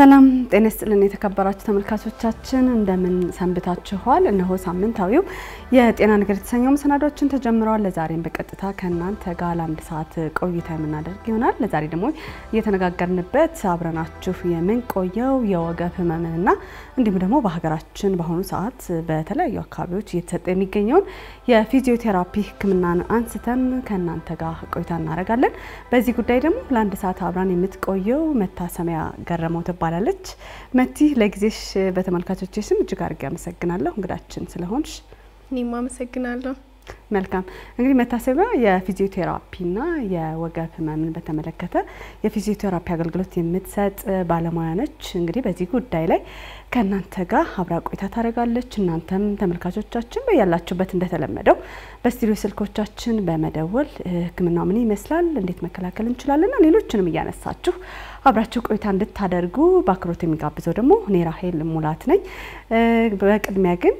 ሰላም ጤና ይስጥልን የተከበራችሁ ተመልካቾቻችን እንደምን ሰንብታችኋል? እነሆ ሳምንታዊው የጤና ነገር የተሰኘው መሰናዶችን ተጀምረዋል። ለዛሬም በቀጥታ ከእናንተ ጋር ለአንድ ሰዓት ቆይታ የምናደርግ ይሆናል። ለዛሬ ደግሞ እየተነጋገርንበት አብረናችሁ የምንቆየው የወገብ ህመምንና እንዲሁም ደግሞ በሀገራችን በአሁኑ ሰዓት በተለያዩ አካባቢዎች እየተሰጠ የሚገኘውን የፊዚዮቴራፒ ሕክምናን አንስተን ከእናንተ ጋር ቆይታ እናደርጋለን። በዚህ ጉዳይ ደግሞ ለአንድ ሰዓት አብራን የምትቆየው መታሰሚያ ገረመው ትባላለች። መቲ ለጊዜሽ በተመልካቾች ስም እጅግ አድርጌ አመሰግናለሁ እንግዳችን ስለሆንሽ። እኔም አመሰግናለሁ። መልካም እንግዲህ መታሰቢያ የፊዚዮቴራፒና የወገብ ህመምን በተመለከተ የፊዚዮቴራፒ አገልግሎት የምትሰጥ ባለሙያ ነች። እንግዲህ በዚህ ጉዳይ ላይ ከእናንተ ጋር አብራ ቆይታ ታደርጋለች። እናንተም ተመልካቾቻችን በያላችሁበት እንደተለመደው በስቱዲዮ ስልኮቻችን በመደወል ህክምናው ምን ይመስላል፣ እንዴት መከላከል እንችላለንና ሌሎችንም እያነሳችሁ አብራችሁ ቆይታ እንድታደርጉ በአክብሮት የሚጋብዘው ደግሞ እኔ ራሄል ሙላት ነኝ። በቅድሚያ ግን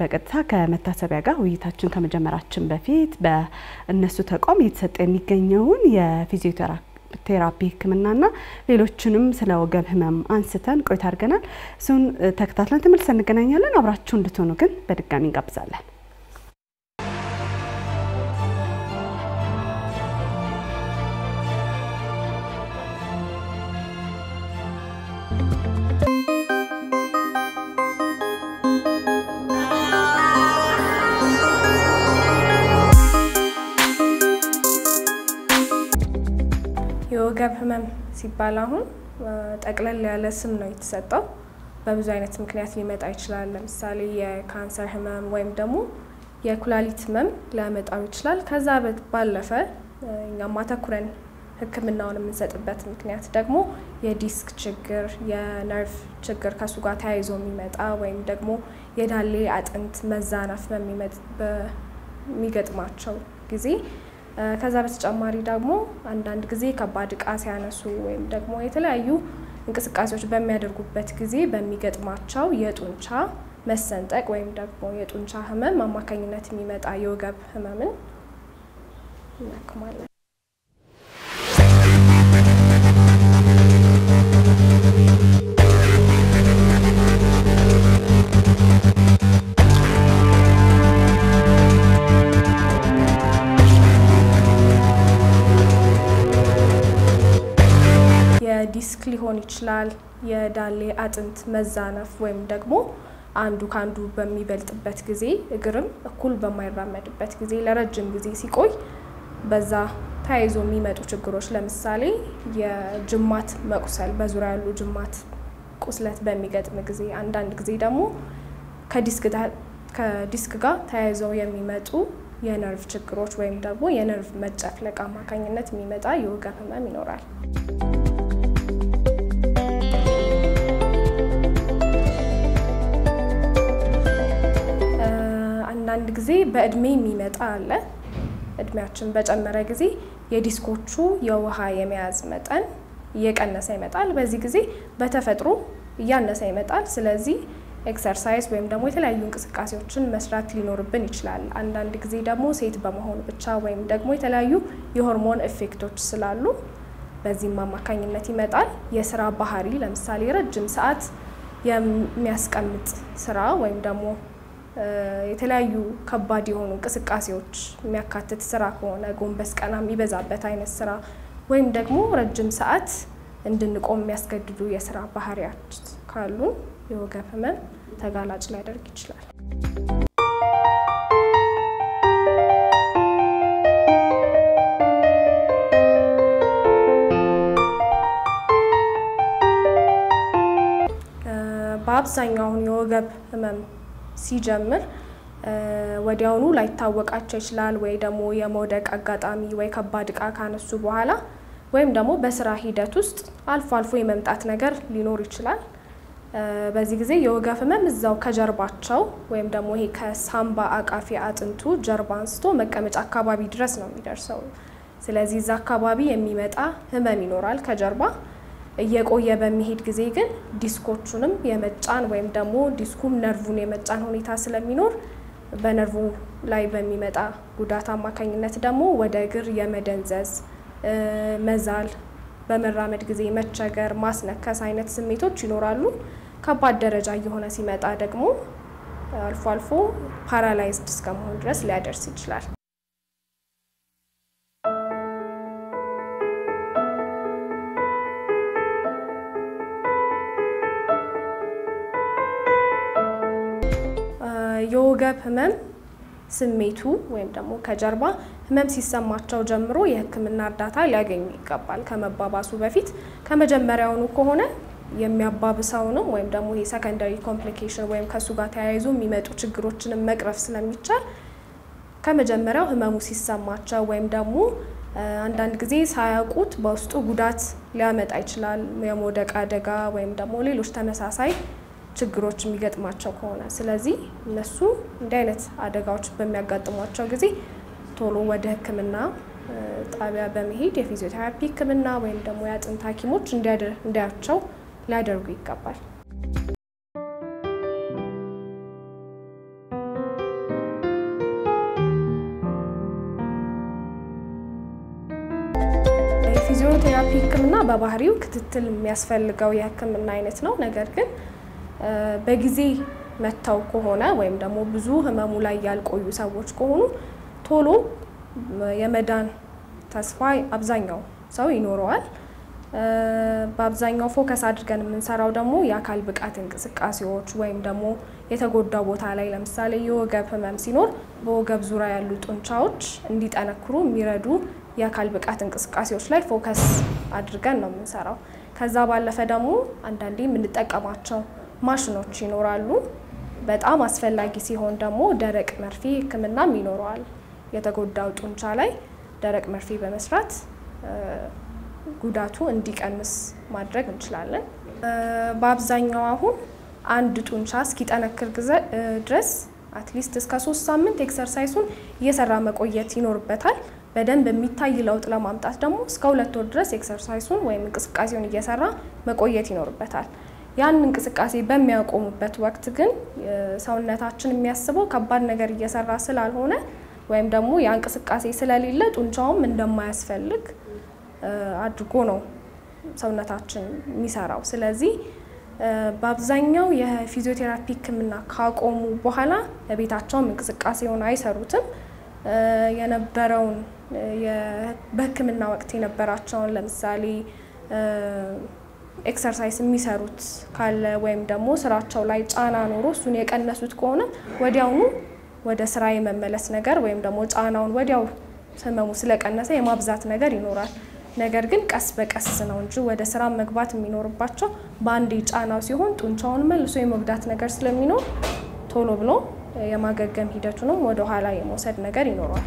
በቀጥታ ከመታሰቢያ ጋር ውይይታችን ከመጀመራችን በፊት በእነሱ ተቋም እየተሰጠ የሚገኘውን የፊዚዮቴራፒ ቴራፒ ህክምናና ሌሎችንም ስለ ወገብ ህመም አንስተን ቆይታ አድርገናል። እሱን ተከታትለን ተመልሰን እንገናኛለን። አብራችሁ እንድትሆኑ ግን በድጋሚ እንጋብዛለን። የወገብ ህመም ሲባል አሁን ጠቅለል ያለ ስም ነው የተሰጠው። በብዙ አይነት ምክንያት ሊመጣ ይችላል። ለምሳሌ የካንሰር ህመም ወይም ደግሞ የኩላሊት ህመም ሊያመጣው ይችላል። ከዛ ባለፈ እኛም አተኩረን ህክምናውን የምንሰጥበት ምክንያት ደግሞ የዲስክ ችግር፣ የነርቭ ችግር ከሱ ጋር ተያይዞ የሚመጣ ወይም ደግሞ የዳሌ አጥንት መዛነፍ በሚገጥማቸው ጊዜ ከዛ በተጨማሪ ደግሞ አንዳንድ ጊዜ ከባድ እቃ ሲያነሱ ወይም ደግሞ የተለያዩ እንቅስቃሴዎች በሚያደርጉበት ጊዜ በሚገጥማቸው የጡንቻ መሰንጠቅ ወይም ደግሞ የጡንቻ ህመም አማካኝነት የሚመጣ የወገብ ህመምን እናክማለን። የዲስክ ሊሆን ይችላል። የዳሌ አጥንት መዛነፍ ወይም ደግሞ አንዱ ከአንዱ በሚበልጥበት ጊዜ እግርም እኩል በማይራመድበት ጊዜ ለረጅም ጊዜ ሲቆይ በዛ ተያይዞ የሚመጡ ችግሮች ለምሳሌ የጅማት መቁሰል፣ በዙሪያ ያሉ ጅማት ቁስለት በሚገጥም ጊዜ፣ አንዳንድ ጊዜ ደግሞ ከዲስክ ጋር ተያይዘው የሚመጡ የነርቭ ችግሮች ወይም ደግሞ የነርቭ መጨፍለቅ አማካኝነት የሚመጣ የወገብ ህመም ይኖራል። አንዳንድ ጊዜ በእድሜ የሚመጣ አለ። እድሜያችን በጨመረ ጊዜ የዲስኮቹ የውሃ የመያዝ መጠን እየቀነሰ ይመጣል። በዚህ ጊዜ በተፈጥሮ እያነሰ ይመጣል። ስለዚህ exercise ወይም ደግሞ የተለያዩ እንቅስቃሴዎችን መስራት ሊኖርብን ይችላል። አንዳንድ ጊዜ ደግሞ ሴት በመሆን ብቻ ወይም ደግሞ የተለያዩ የሆርሞን effect ኦች ስላሉ በዚህም አማካኝነት ይመጣል። የስራ ባህሪ ለምሳሌ ረጅም ሰዓት የሚያስቀምጥ ስራ ወይም ደግሞ የተለያዩ ከባድ የሆኑ እንቅስቃሴዎች የሚያካትት ስራ ከሆነ ጎንበስ ቀና የሚበዛበት አይነት ስራ ወይም ደግሞ ረጅም ሰዓት እንድንቆም የሚያስገድዱ የስራ ባህሪያት ካሉ የወገብ ህመም ተጋላጭ ሊያደርግ ይችላል። በአብዛኛው የወገብ ህመም ሲጀምር ወዲያውኑ ላይታወቃቸው ይችላል። ወይ ደግሞ የመውደቅ አጋጣሚ ወይ ከባድ እቃ ካነሱ በኋላ ወይም ደግሞ በስራ ሂደት ውስጥ አልፎ አልፎ የመምጣት ነገር ሊኖር ይችላል። በዚህ ጊዜ የወገብ ህመም እዛው ከጀርባቸው ወይም ደግሞ ይሄ ከሳምባ አቃፊ አጥንቱ ጀርባ አንስቶ መቀመጫ አካባቢ ድረስ ነው የሚደርሰው። ስለዚህ እዛ አካባቢ የሚመጣ ህመም ይኖራል ከጀርባ እየቆየ በሚሄድ ጊዜ ግን ዲስኮቹንም የመጫን ወይም ደግሞ ዲስኩም ነርቭን የመጫን ሁኔታ ስለሚኖር በነርቭ ላይ በሚመጣ ጉዳት አማካኝነት ደግሞ ወደ እግር የመደንዘዝ መዛል፣ በመራመድ ጊዜ መቸገር፣ ማስነከስ አይነት ስሜቶች ይኖራሉ። ከባድ ደረጃ እየሆነ ሲመጣ ደግሞ አልፎ አልፎ paralyzed እስከመሆን ድረስ ሊያደርስ ይችላል። የወገብ ህመም ስሜቱ ወይም ደግሞ ከጀርባ ህመም ሲሰማቸው ጀምሮ የሕክምና እርዳታ ሊያገኙ ይገባል። ከመባባሱ በፊት ከመጀመሪያውኑ ከሆነ የሚያባብሰውንም ወይም ደግሞ ይሄ complication ወይም ከእሱ ጋር ተያይዞ የሚመጡ ችግሮችንም መቅረፍ ስለሚቻል ከመጀመሪያው ህመሙ ሲሰማቸው ወይም ደግሞ አንዳንድ ጊዜ ሳያውቁት በውስጡ ጉዳት ሊያመጣ ይችላል። የመውደቅ አደጋ ወይም ደግሞ ሌሎች ተመሳሳይ ችግሮች የሚገጥማቸው ከሆነ ስለዚህ እነሱ እንዲህ አይነት አደጋዎች በሚያጋጥሟቸው ጊዜ ቶሎ ወደ ህክምና ጣቢያ በመሄድ የፊዚዮቴራፒ ህክምና ወይም ደግሞ የአጥንት ሐኪሞች እንዲያቸው ሊያደርጉ ይገባል። የፊዚዮቴራፒ ህክምና በባህሪው ክትትል የሚያስፈልገው የህክምና አይነት ነው። ነገር ግን በጊዜ መጥተው ከሆነ ወይም ደግሞ ብዙ ህመሙ ላይ ያልቆዩ ሰዎች ከሆኑ ቶሎ የመዳን ተስፋ አብዛኛው ሰው ይኖረዋል። በአብዛኛው focus አድርገን የምንሰራው ደግሞ የአካል ብቃት እንቅስቃሴዎች ወይም ደግሞ የተጎዳው ቦታ ላይ ለምሳሌ የወገብ ህመም ሲኖር በወገብ ዙሪያ ያሉ ጡንቻዎች እንዲጠነክሩ የሚረዱ የአካል ብቃት እንቅስቃሴዎች ላይ focus አድርገን ነው የምንሰራው። ከዛ ባለፈ ደግሞ አንዳንዴ የምንጠቀማቸው ማሽኖች ይኖራሉ። በጣም አስፈላጊ ሲሆን ደግሞ ደረቅ መርፌ ህክምናም ይኖረዋል። የተጎዳው ጡንቻ ላይ ደረቅ መርፌ በመስራት ጉዳቱ እንዲቀንስ ማድረግ እንችላለን። በአብዛኛው አሁን አንድ ጡንቻ እስኪጠነክር ድረስ at least እስከ ሶስት ሳምንት exercise ኡን እየሰራ መቆየት ይኖርበታል። በደንብ የሚታይ ለውጥ ለማምጣት ደግሞ እስከ ሁለት ወር ድረስ exercise ኡን ወይም እንቅስቃሴውን እየሰራ መቆየት ይኖርበታል። ያን እንቅስቃሴ በሚያቆሙበት ወቅት ግን ሰውነታችን የሚያስበው ከባድ ነገር እየሰራ ስላልሆነ ወይም ደግሞ ያ እንቅስቃሴ ስለሌለ ጡንቻውም እንደማያስፈልግ አድርጎ ነው ሰውነታችን የሚሰራው። ስለዚህ በአብዛኛው የፊዚዮቴራፒ ህክምና ካቆሙ በኋላ በቤታቸውም እንቅስቃሴውን አይሰሩትም። የነበረውን በህክምና ወቅት የነበራቸውን ለምሳሌ exercise የሚሰሩት ካለ ወይም ደግሞ ስራቸው ላይ ጫና ኖሮ እሱን የቀነሱት ከሆነ ወዲያውኑ ወደ ስራ የመመለስ ነገር ወይም ደግሞ ጫናውን ወዲያው ህመሙ ስለቀነሰ የማብዛት ነገር ይኖራል። ነገር ግን ቀስ በቀስ ነው እንጂ ወደ ስራ መግባት የሚኖርባቸው በአንዴ ጫናው ሲሆን ጡንቻውን መልሶ የመጉዳት ነገር ስለሚኖር ቶሎ ብሎ የማገገም ሂደቱንም ወደ ኋላ የመውሰድ ነገር ይኖረዋል።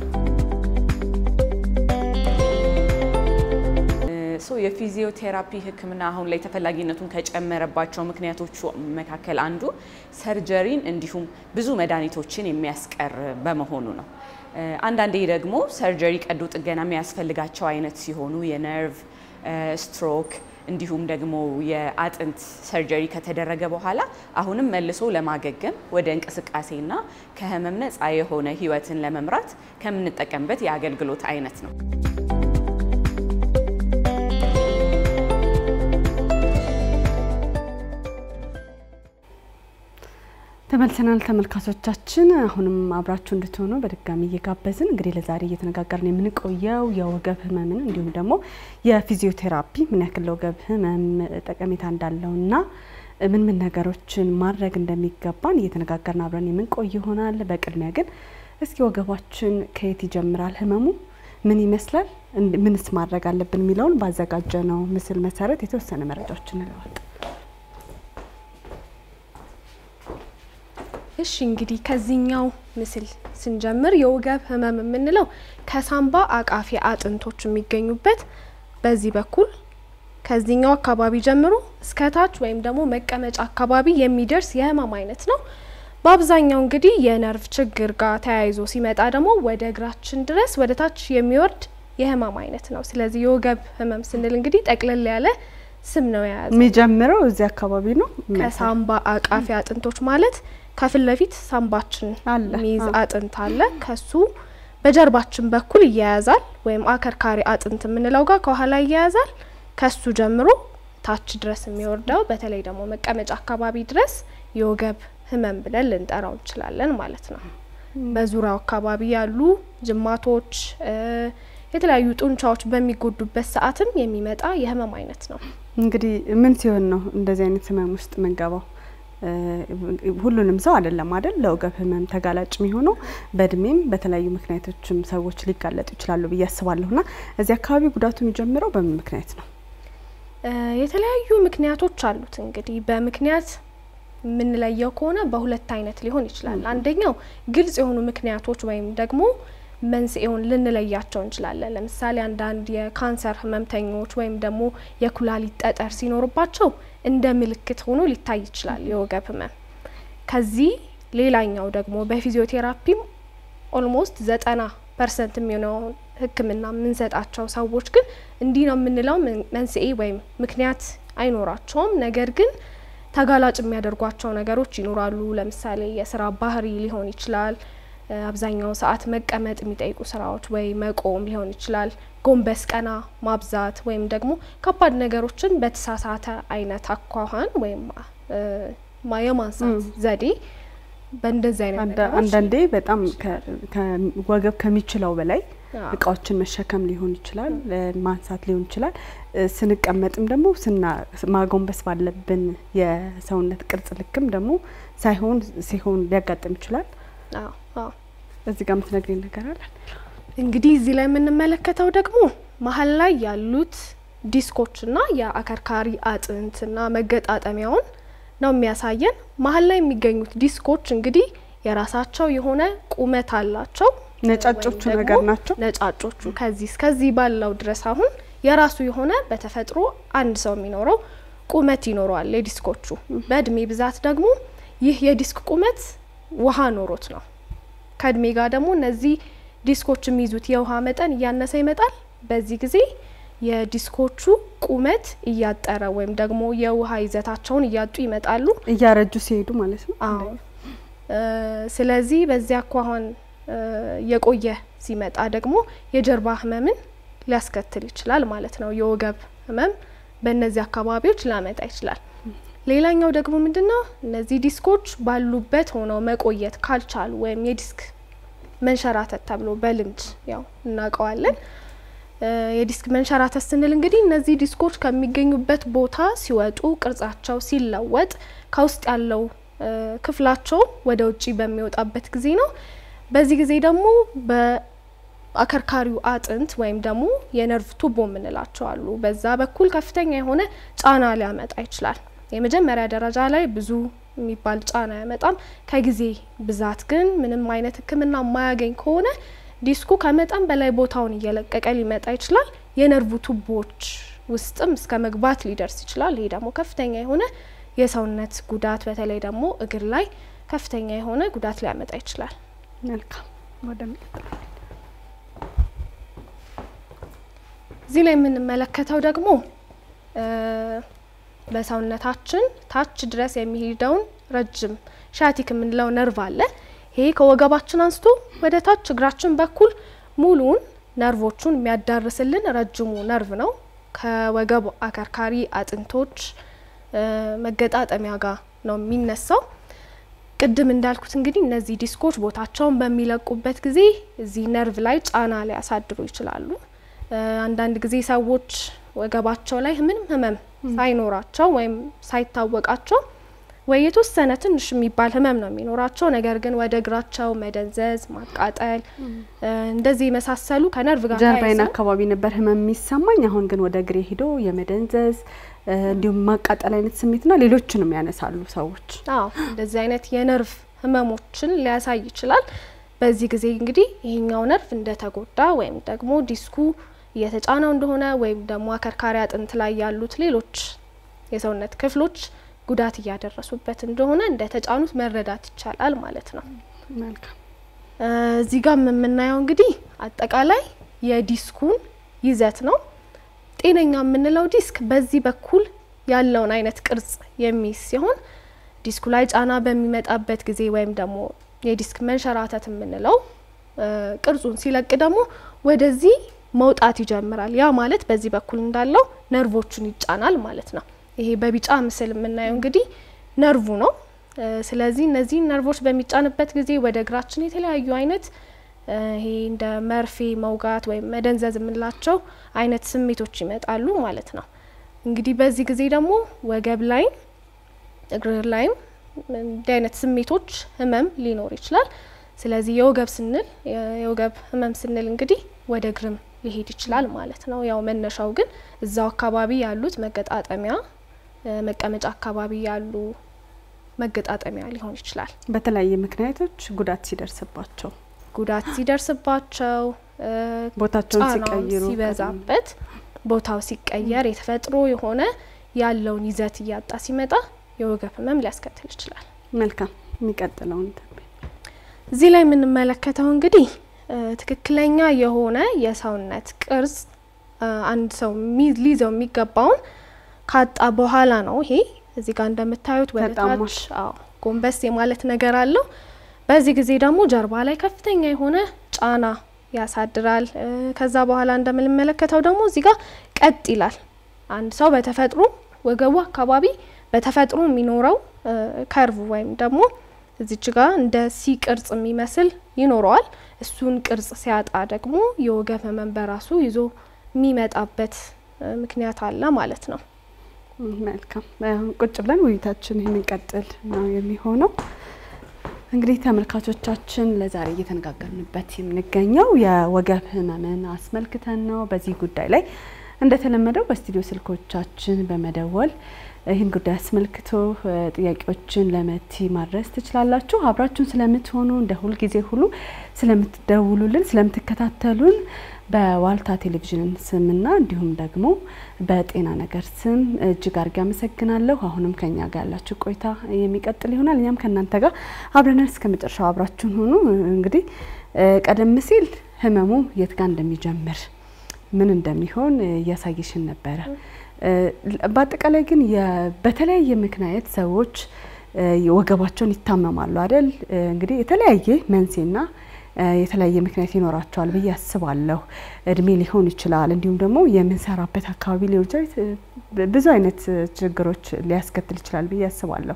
የፊዚዮቴራፒ ህክምና አሁን ላይ ተፈላጊነቱን ከጨመረባቸው ምክንያቶቹ መካከል አንዱ ሰርጀሪን እንዲሁም ብዙ መድኃኒቶችን የሚያስቀር በመሆኑ ነው። አንዳንዴ ደግሞ surgery ቀዶ ጥገና የሚያስፈልጋቸው አይነት ሲሆኑ የነርቭ ስትሮክ እንዲሁም ደግሞ የአጥንት surgery ከተደረገ በኋላ አሁንም መልሶ ለማገገም ወደ እንቅስቃሴና ከህመም ነፃ የሆነ ህይወትን ለመምራት ከምንጠቀምበት የአገልግሎት አይነት ነው። ተመልሰናል ተመልካቾቻችን። አሁንም አብራችሁ እንድትሆኑ በድጋሚ እየጋበዝን እንግዲህ ለዛሬ እየተነጋገርን የምንቆየው የወገብ ህመምን እንዲሁም ደግሞ የፊዚዮቴራፒ ምን ያክል ለወገብ ህመም ጠቀሜታ እንዳለውና ምን ምን ነገሮችን ማድረግ እንደሚገባን እየተነጋገርን አብረን የምንቆይ ይሆናል። በቅድሚያ ግን እስኪ ወገባችን ከየት ይጀምራል? ህመሙ ምን ይመስላል? ምንስ ማድረግ አለብን የሚለውን ባዘጋጀነው ምስል መሰረት የተወሰነ መረጃዎችን እንለዋል። እሺ እንግዲህ ከዚህኛው ምስል ስንጀምር የወገብ ህመም የምንለው ከሳምባ አቃፊ አጥንቶች የሚገኙበት በዚህ በኩል ከዚህኛው አካባቢ ጀምሮ እስከ ታች ወይም ደግሞ መቀመጫ አካባቢ የሚደርስ የህመም አይነት ነው። በአብዛኛው እንግዲህ የነርቭ ችግር ጋር ተያይዞ ሲመጣ ደግሞ ወደ እግራችን ድረስ ወደ ታች የሚወርድ የህመም አይነት ነው። ስለዚህ የወገብ ህመም ስንል እንግዲህ ጠቅለል ያለ ስም ነው የያዘው። የሚጀምረው እዚህ አካባቢ ነው። ከሳምባ አቃፊ አጥንቶች ማለት ከፊት ለፊት ሳምባችን አለ፣ ሚይዝ አዎ። አጥንት አለ። ከሱ በጀርባችን በኩል ይያያዛል፣ ወይም አከርካሪ አጥንት የምንለው ጋር ከኋላ ይያያዛል። ከሱ ጀምሮ ታች ድረስ የሚወርደው በተለይ ደግሞ መቀመጫ አካባቢ ድረስ የወገብ ህመም ብለን ልንጠራው እንችላለን ማለት ነው። በዙሪያው አካባቢ ያሉ ጅማቶች፣ የተለያዩ ጡንቻዎች በሚጎዱበት ሰዓትም የሚመጣ የህመም አይነት ነው። እንግዲህ ምን ሲሆን ነው እንደዚህ አይነት ህመም ውስጥ የምንገባው? ሁሉንም ሰው አይደለም አይደል ለወገብ ህመም ተጋላጭ የሚሆነው በእድሜም በተለያዩ ምክንያቶችም ሰዎች ሊጋለጡ ይችላሉ ብዬ አስባለሁ። ና እዚህ አካባቢ ጉዳቱ የሚጀምረው በምን ምክንያት ነው? የተለያዩ ምክንያቶች አሉት። እንግዲህ በምክንያት የምንለየው ከሆነ በሁለት አይነት ሊሆን ይችላል። አንደኛው ግልጽ የሆኑ ምክንያቶች ወይም ደግሞ መንስኤውን ልንለያቸው እንችላለን። ለምሳሌ አንዳንድ የካንሰር ህመምተኞች ወይም ደግሞ የኩላሊት ጠጠር ሲኖርባቸው እንደ ምልክት ሆኖ ሊታይ ይችላል የወገብ ህመም። ከዚህ ሌላኛው ደግሞ በፊዚዮቴራፒም almost ዘጠና percent የሚሆነውን ህክምና የምንሰጣቸው ሰዎች ግን እንዲህ ነው የምንለው መንስኤ ወይም ምክንያት አይኖራቸውም። ነገር ግን ተጋላጭ የሚያደርጓቸው ነገሮች ይኖራሉ። ለምሳሌ የስራ ባህሪ ሊሆን ይችላል። አብዛኛው ሰዓት መቀመጥ የሚጠይቁ ስራዎች ወይ መቆም ሊሆን ይችላል። ጎንበስ ቀና ማብዛት ወይም ደግሞ ከባድ ነገሮችን በተሳሳተ አይነት አኳኋን ወይም የማንሳት ዘዴ በእንደዚህ አይነት አንዳንዴ በጣም ወገብ ከሚችለው በላይ እቃዎችን መሸከም ሊሆን ይችላል፣ ማንሳት ሊሆን ይችላል። ስንቀመጥም ደግሞ ስና ማጎንበስ ባለብን የሰውነት ቅርጽ ልክም ደግሞ ሳይሆን ሲሆን ሊያጋጥም ይችላል። እዚህ ጋር የምትነግሪኝ ነገር አለ? እንግዲህ እዚህ ላይ የምንመለከተው ደግሞ መሀል ላይ ያሉት ዲስኮችና የአከርካሪ አጥንትና መገጣጠሚያውን ነው የሚያሳየን። መሀል ላይ የሚገኙት ዲስኮች እንግዲህ የራሳቸው የሆነ ቁመት አላቸው። ነጫጮቹ ነገር ናቸው። ነጫጮቹ ከዚህ እስከዚህ ባለው ድረስ አሁን የራሱ የሆነ በተፈጥሮ አንድ ሰው የሚኖረው ቁመት ይኖረዋል የዲስኮቹ። በእድሜ ብዛት ደግሞ ይህ የዲስክ ቁመት ውሃ ኖሮት ነው። ከእድሜ ጋር ደግሞ እነዚህ ዲስኮች የሚይዙት የውሃ መጠን እያነሰ ይመጣል። በዚህ ጊዜ የዲስኮቹ ቁመት እያጠረ ወይም ደግሞ የውሃ ይዘታቸውን እያጡ ይመጣሉ፣ እያረጁ ሲሄዱ ማለት ነው። አዎ። ስለዚህ በዚያ አኳኋን የቆየ ሲመጣ ደግሞ የጀርባ ህመምን ሊያስከትል ይችላል ማለት ነው። የወገብ ህመም በእነዚህ አካባቢዎች ሊያመጣ ይችላል። ሌላኛው ደግሞ ምንድነው እነዚህ ዲስኮች ባሉበት ሆነው መቆየት ካልቻሉ ወይም የዲስክ መንሸራተት ተብሎ በልምድ ያው እናውቀዋለን። የዲስክ መንሸራተት ስንል እንግዲህ እነዚህ ዲስኮች ከሚገኙበት ቦታ ሲወጡ ቅርጻቸው ሲለወጥ ከውስጥ ያለው ክፍላቸው ወደ ውጪ በሚወጣበት ጊዜ ነው። በዚህ ጊዜ ደግሞ በአከርካሪው አጥንት ወይም ደግሞ የነርቭ ቱቦ የምንላቸው አሉ። በዛ በኩል ከፍተኛ የሆነ ጫና ሊያመጣ ይችላል። የመጀመሪያ ደረጃ ላይ ብዙ የሚባል ጫና አያመጣም። ከጊዜ ብዛት ግን ምንም አይነት ሕክምና የማያገኝ ከሆነ ዲስኩ ከመጠን በላይ ቦታውን እየለቀቀ ሊመጣ ይችላል። የነርቭ ቱቦዎች ውስጥም እስከ መግባት ሊደርስ ይችላል። ይሄ ደግሞ ከፍተኛ የሆነ የሰውነት ጉዳት በተለይ ደግሞ እግር ላይ ከፍተኛ የሆነ ጉዳት ሊያመጣ ይችላል። መልካም እዚህ ላይ የምንመለከተው ደግሞ በሰውነታችን ታች ድረስ የሚሄደውን ረጅም ሻቲክ የምንለው ነርቭ አለ። ይሄ ከወገባችን አንስቶ ወደ ታች እግራችን በኩል ሙሉውን ነርቮቹን የሚያዳርስልን ረጅሙ ነርቭ ነው። ከወገብ አከርካሪ አጥንቶች መገጣጠሚያ ጋር ነው የሚነሳው። ቅድም እንዳልኩት እንግዲህ እነዚህ ዲስኮች ቦታቸውን በሚለቁበት ጊዜ እዚህ ነርቭ ላይ ጫና ሊያሳድሩ ይችላሉ። አንዳንድ ጊዜ ሰዎች ወገባቸው ላይ ምንም ህመም ሳይኖራቸው ወይም ሳይታወቃቸው ወይ የተወሰነ ትንሽ የሚባል ህመም ነው የሚኖራቸው። ነገር ግን ወደ እግራቸው መደንዘዝ፣ ማቃጠል እንደዚህ የመሳሰሉ ከነርቭ ጋር ጀርባዬን አካባቢ ነበር ህመም የሚሰማኝ፣ አሁን ግን ወደ እግሬ ሄዶ የመደንዘዝ እንዲሁም ማቃጠል አይነት ስሜትና ሌሎችንም ያነሳሉ ሰዎች። አዎ እንደዚህ አይነት የነርቭ ህመሞችን ሊያሳይ ይችላል። በዚህ ጊዜ እንግዲህ ይሄኛው ነርቭ እንደተጎዳ ወይም ደግሞ ዲስኩ እየተጫነው እንደሆነ ወይም ደግሞ አከርካሪ አጥንት ላይ ያሉት ሌሎች የሰውነት ክፍሎች ጉዳት እያደረሱበት እንደሆነ እንደ ተጫኑት መረዳት ይቻላል ማለት ነው። መልካም እዚህ ጋር የምናየው እንግዲህ አጠቃላይ የዲስኩን ይዘት ነው። ጤነኛ የምንለው ዲስክ በዚህ በኩል ያለውን አይነት ቅርጽ የሚይዝ ሲሆን ዲስኩ ላይ ጫና በሚመጣበት ጊዜ ወይም ደግሞ የዲስክ መንሸራተት የምንለው ቅርጹን ሲለቅ ደግሞ ወደዚህ መውጣት ይጀምራል። ያ ማለት በዚህ በኩል እንዳለው ነርቮቹን ይጫናል ማለት ነው። ይሄ በቢጫ ምስል የምናየው እንግዲህ ነርቭ ነው። ስለዚህ እነዚህ ነርቮች በሚጫንበት ጊዜ ወደ እግራችን የተለያዩ አይነት ይሄ እንደ መርፌ መውጋት ወይም መደንዘዝ የምንላቸው አይነት ስሜቶች ይመጣሉ ማለት ነው። እንግዲህ በዚህ ጊዜ ደግሞ ወገብ ላይም እግር ላይም እንዲህ አይነት ስሜቶች ህመም ሊኖር ይችላል። ስለዚህ የወገብ ስንል የወገብ ህመም ስንል እንግዲህ ወደ እግርም ሊሄድ ይችላል ማለት ነው። ያው መነሻው ግን እዛው አካባቢ ያሉት መገጣጠሚያ መቀመጫ አካባቢ ያሉ መገጣጠሚያ ሊሆን ይችላል። በተለያየ ምክንያቶች ጉዳት ሲደርስባቸው ጉዳት ሲደርስባቸው ቦታቸውን ሲቀይሩ ሲበዛበት ቦታው ሲቀየር የተፈጥሮ የሆነ ያለውን ይዘት እያጣ ሲመጣ የወገብ ህመም ሊያስከትል ይችላል። መልካም የሚቀጥለውን እዚህ ላይ የምንመለከተው እንግዲህ ትክክለኛ የሆነ የሰውነት ቅርጽ አንድ ሰው ሊይዘው የሚገባውን ካጣ በኋላ ነው። ይሄ እዚህ ጋር እንደምታዩት ወደ ተጣሟል። ታች አዎ ጎንበስ የማለት ነገር አለው። በዚህ ጊዜ ደግሞ ጀርባ ላይ ከፍተኛ የሆነ ጫና ያሳድራል። ከዛ በኋላ እንደምንመለከተው ደግሞ እዚህ ጋር ቀጥ ይላል። አንድ ሰው በተፈጥሮ ወገቡ አካባቢ በተፈጥሮ የሚኖረው ከርቭ ወይም ደግሞ እዚች ጋር እንደ ሲ ቅርጽ የሚመስል ይኖረዋል። እሱን ቅርጽ ሲያጣ ደግሞ የወገብ ህመም በራሱ ይዞ የሚመጣበት ምክንያት አለ ማለት ነው። መልካም ቁጭ ብለን ውይይታችን የሚቀጥል ነው የሚሆነው። እንግዲህ ተመልካቾቻችን ለዛሬ እየተነጋገርንበት የምንገኘው የወገብ ህመምን አስመልክተን ነው። በዚህ ጉዳይ ላይ እንደተለመደው በስቱዲዮ ስልኮቻችን በመደወል ይህን ጉዳይ አስመልክቶ ጥያቄዎችን ለመቲ ማድረስ ትችላላችሁ። አብራችሁን ስለምትሆኑ እንደ ሁልጊዜ ሁሉ ስለምትደውሉልን፣ ስለምትከታተሉን በዋልታ ቴሌቪዥን ስምና እንዲሁም ደግሞ በጤና ነገር ስም እጅግ አድርጌ አመሰግናለሁ። አሁንም ከኛ ጋር ያላችሁ ቆይታ የሚቀጥል ይሆናል። እኛም ከእናንተ ጋር አብረናል። እስከ መጨረሻው አብራችሁን ሆኑ። እንግዲህ ቀደም ሲል ህመሙ የት ጋር እንደሚጀምር ምን እንደሚሆን እያሳየሽን ነበረ። በአጠቃላይ ግን በተለያየ ምክንያት ሰዎች ወገባቸውን ይታመማሉ አይደል? እንግዲህ የተለያየ መንስኤና እ የተለያየ ምክንያት ይኖራቸዋል ብዬ አስባለሁ። እድሜ ሊሆን ይችላል፣ እንዲሁም ደግሞ የምንሰራበት አካባቢ ሊሆን ይችላል። ብዙ አይነት ችግሮች ሊያስከትል ይችላል ብዬ አስባለሁ።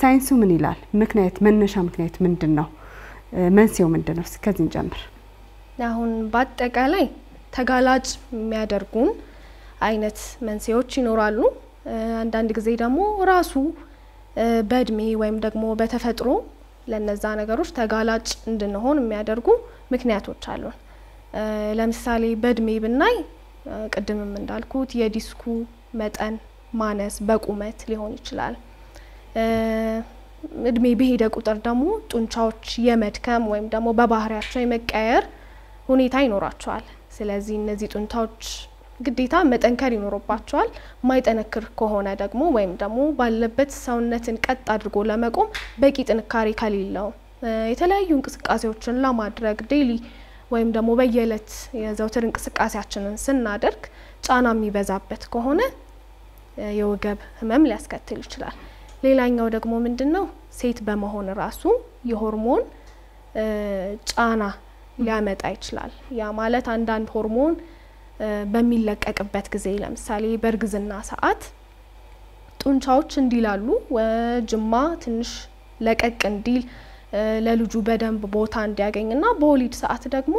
ሳይንሱ ምን ይላል? ምክንያት መነሻ ምክንያት ምንድን ነው? መንስኤው ምንድን ነው? እስከዚህ እንጀምር። አሁን በአጠቃላይ ተጋላጭ የሚያደርጉን አይነት መንስኤዎች ይኖራሉ። አንዳንድ ጊዜ ደግሞ ራሱ በእድሜ ወይም ደግሞ በተፈጥሮ ለነዛ ነገሮች ተጋላጭ እንድንሆን የሚያደርጉ ምክንያቶች አሉን። ለምሳሌ በእድሜ ብናይ ቅድምም እንዳልኩት የዲስኩ መጠን ማነስ በቁመት ሊሆን ይችላል። እድሜ በሄደ ቁጥር ደግሞ ጡንቻዎች የመድከም ወይም ደግሞ በባህሪያቸው የመቀየር ሁኔታ ይኖራቸዋል። ስለዚህ እነዚህ ጡንቻዎች ግዴታ መጠንከር ይኖርባቸዋል። ማይጠነክር ከሆነ ደግሞ ወይም ደግሞ ባለበት ሰውነትን ቀጥ አድርጎ ለመቆም በቂ ጥንካሬ ከሌለው የተለያዩ እንቅስቃሴዎችን ለማድረግ ዴይሊ ወይም ደግሞ በየዕለት የዘውትር እንቅስቃሴያችንን ስናደርግ ጫና የሚበዛበት ከሆነ የወገብ ህመም ሊያስከትል ይችላል። ሌላኛው ደግሞ ምንድን ነው ሴት በመሆን ራሱ የሆርሞን ጫና ሊያመጣ ይችላል። ያ ማለት አንዳንድ ሆርሞን በሚለቀቅበት ጊዜ ለምሳሌ በእርግዝና ሰዓት ጡንቻዎች እንዲላሉ ጅማ ትንሽ ለቀቅ እንዲል ለልጁ በደንብ ቦታ እንዲያገኝና በወሊድ ሰዓት ደግሞ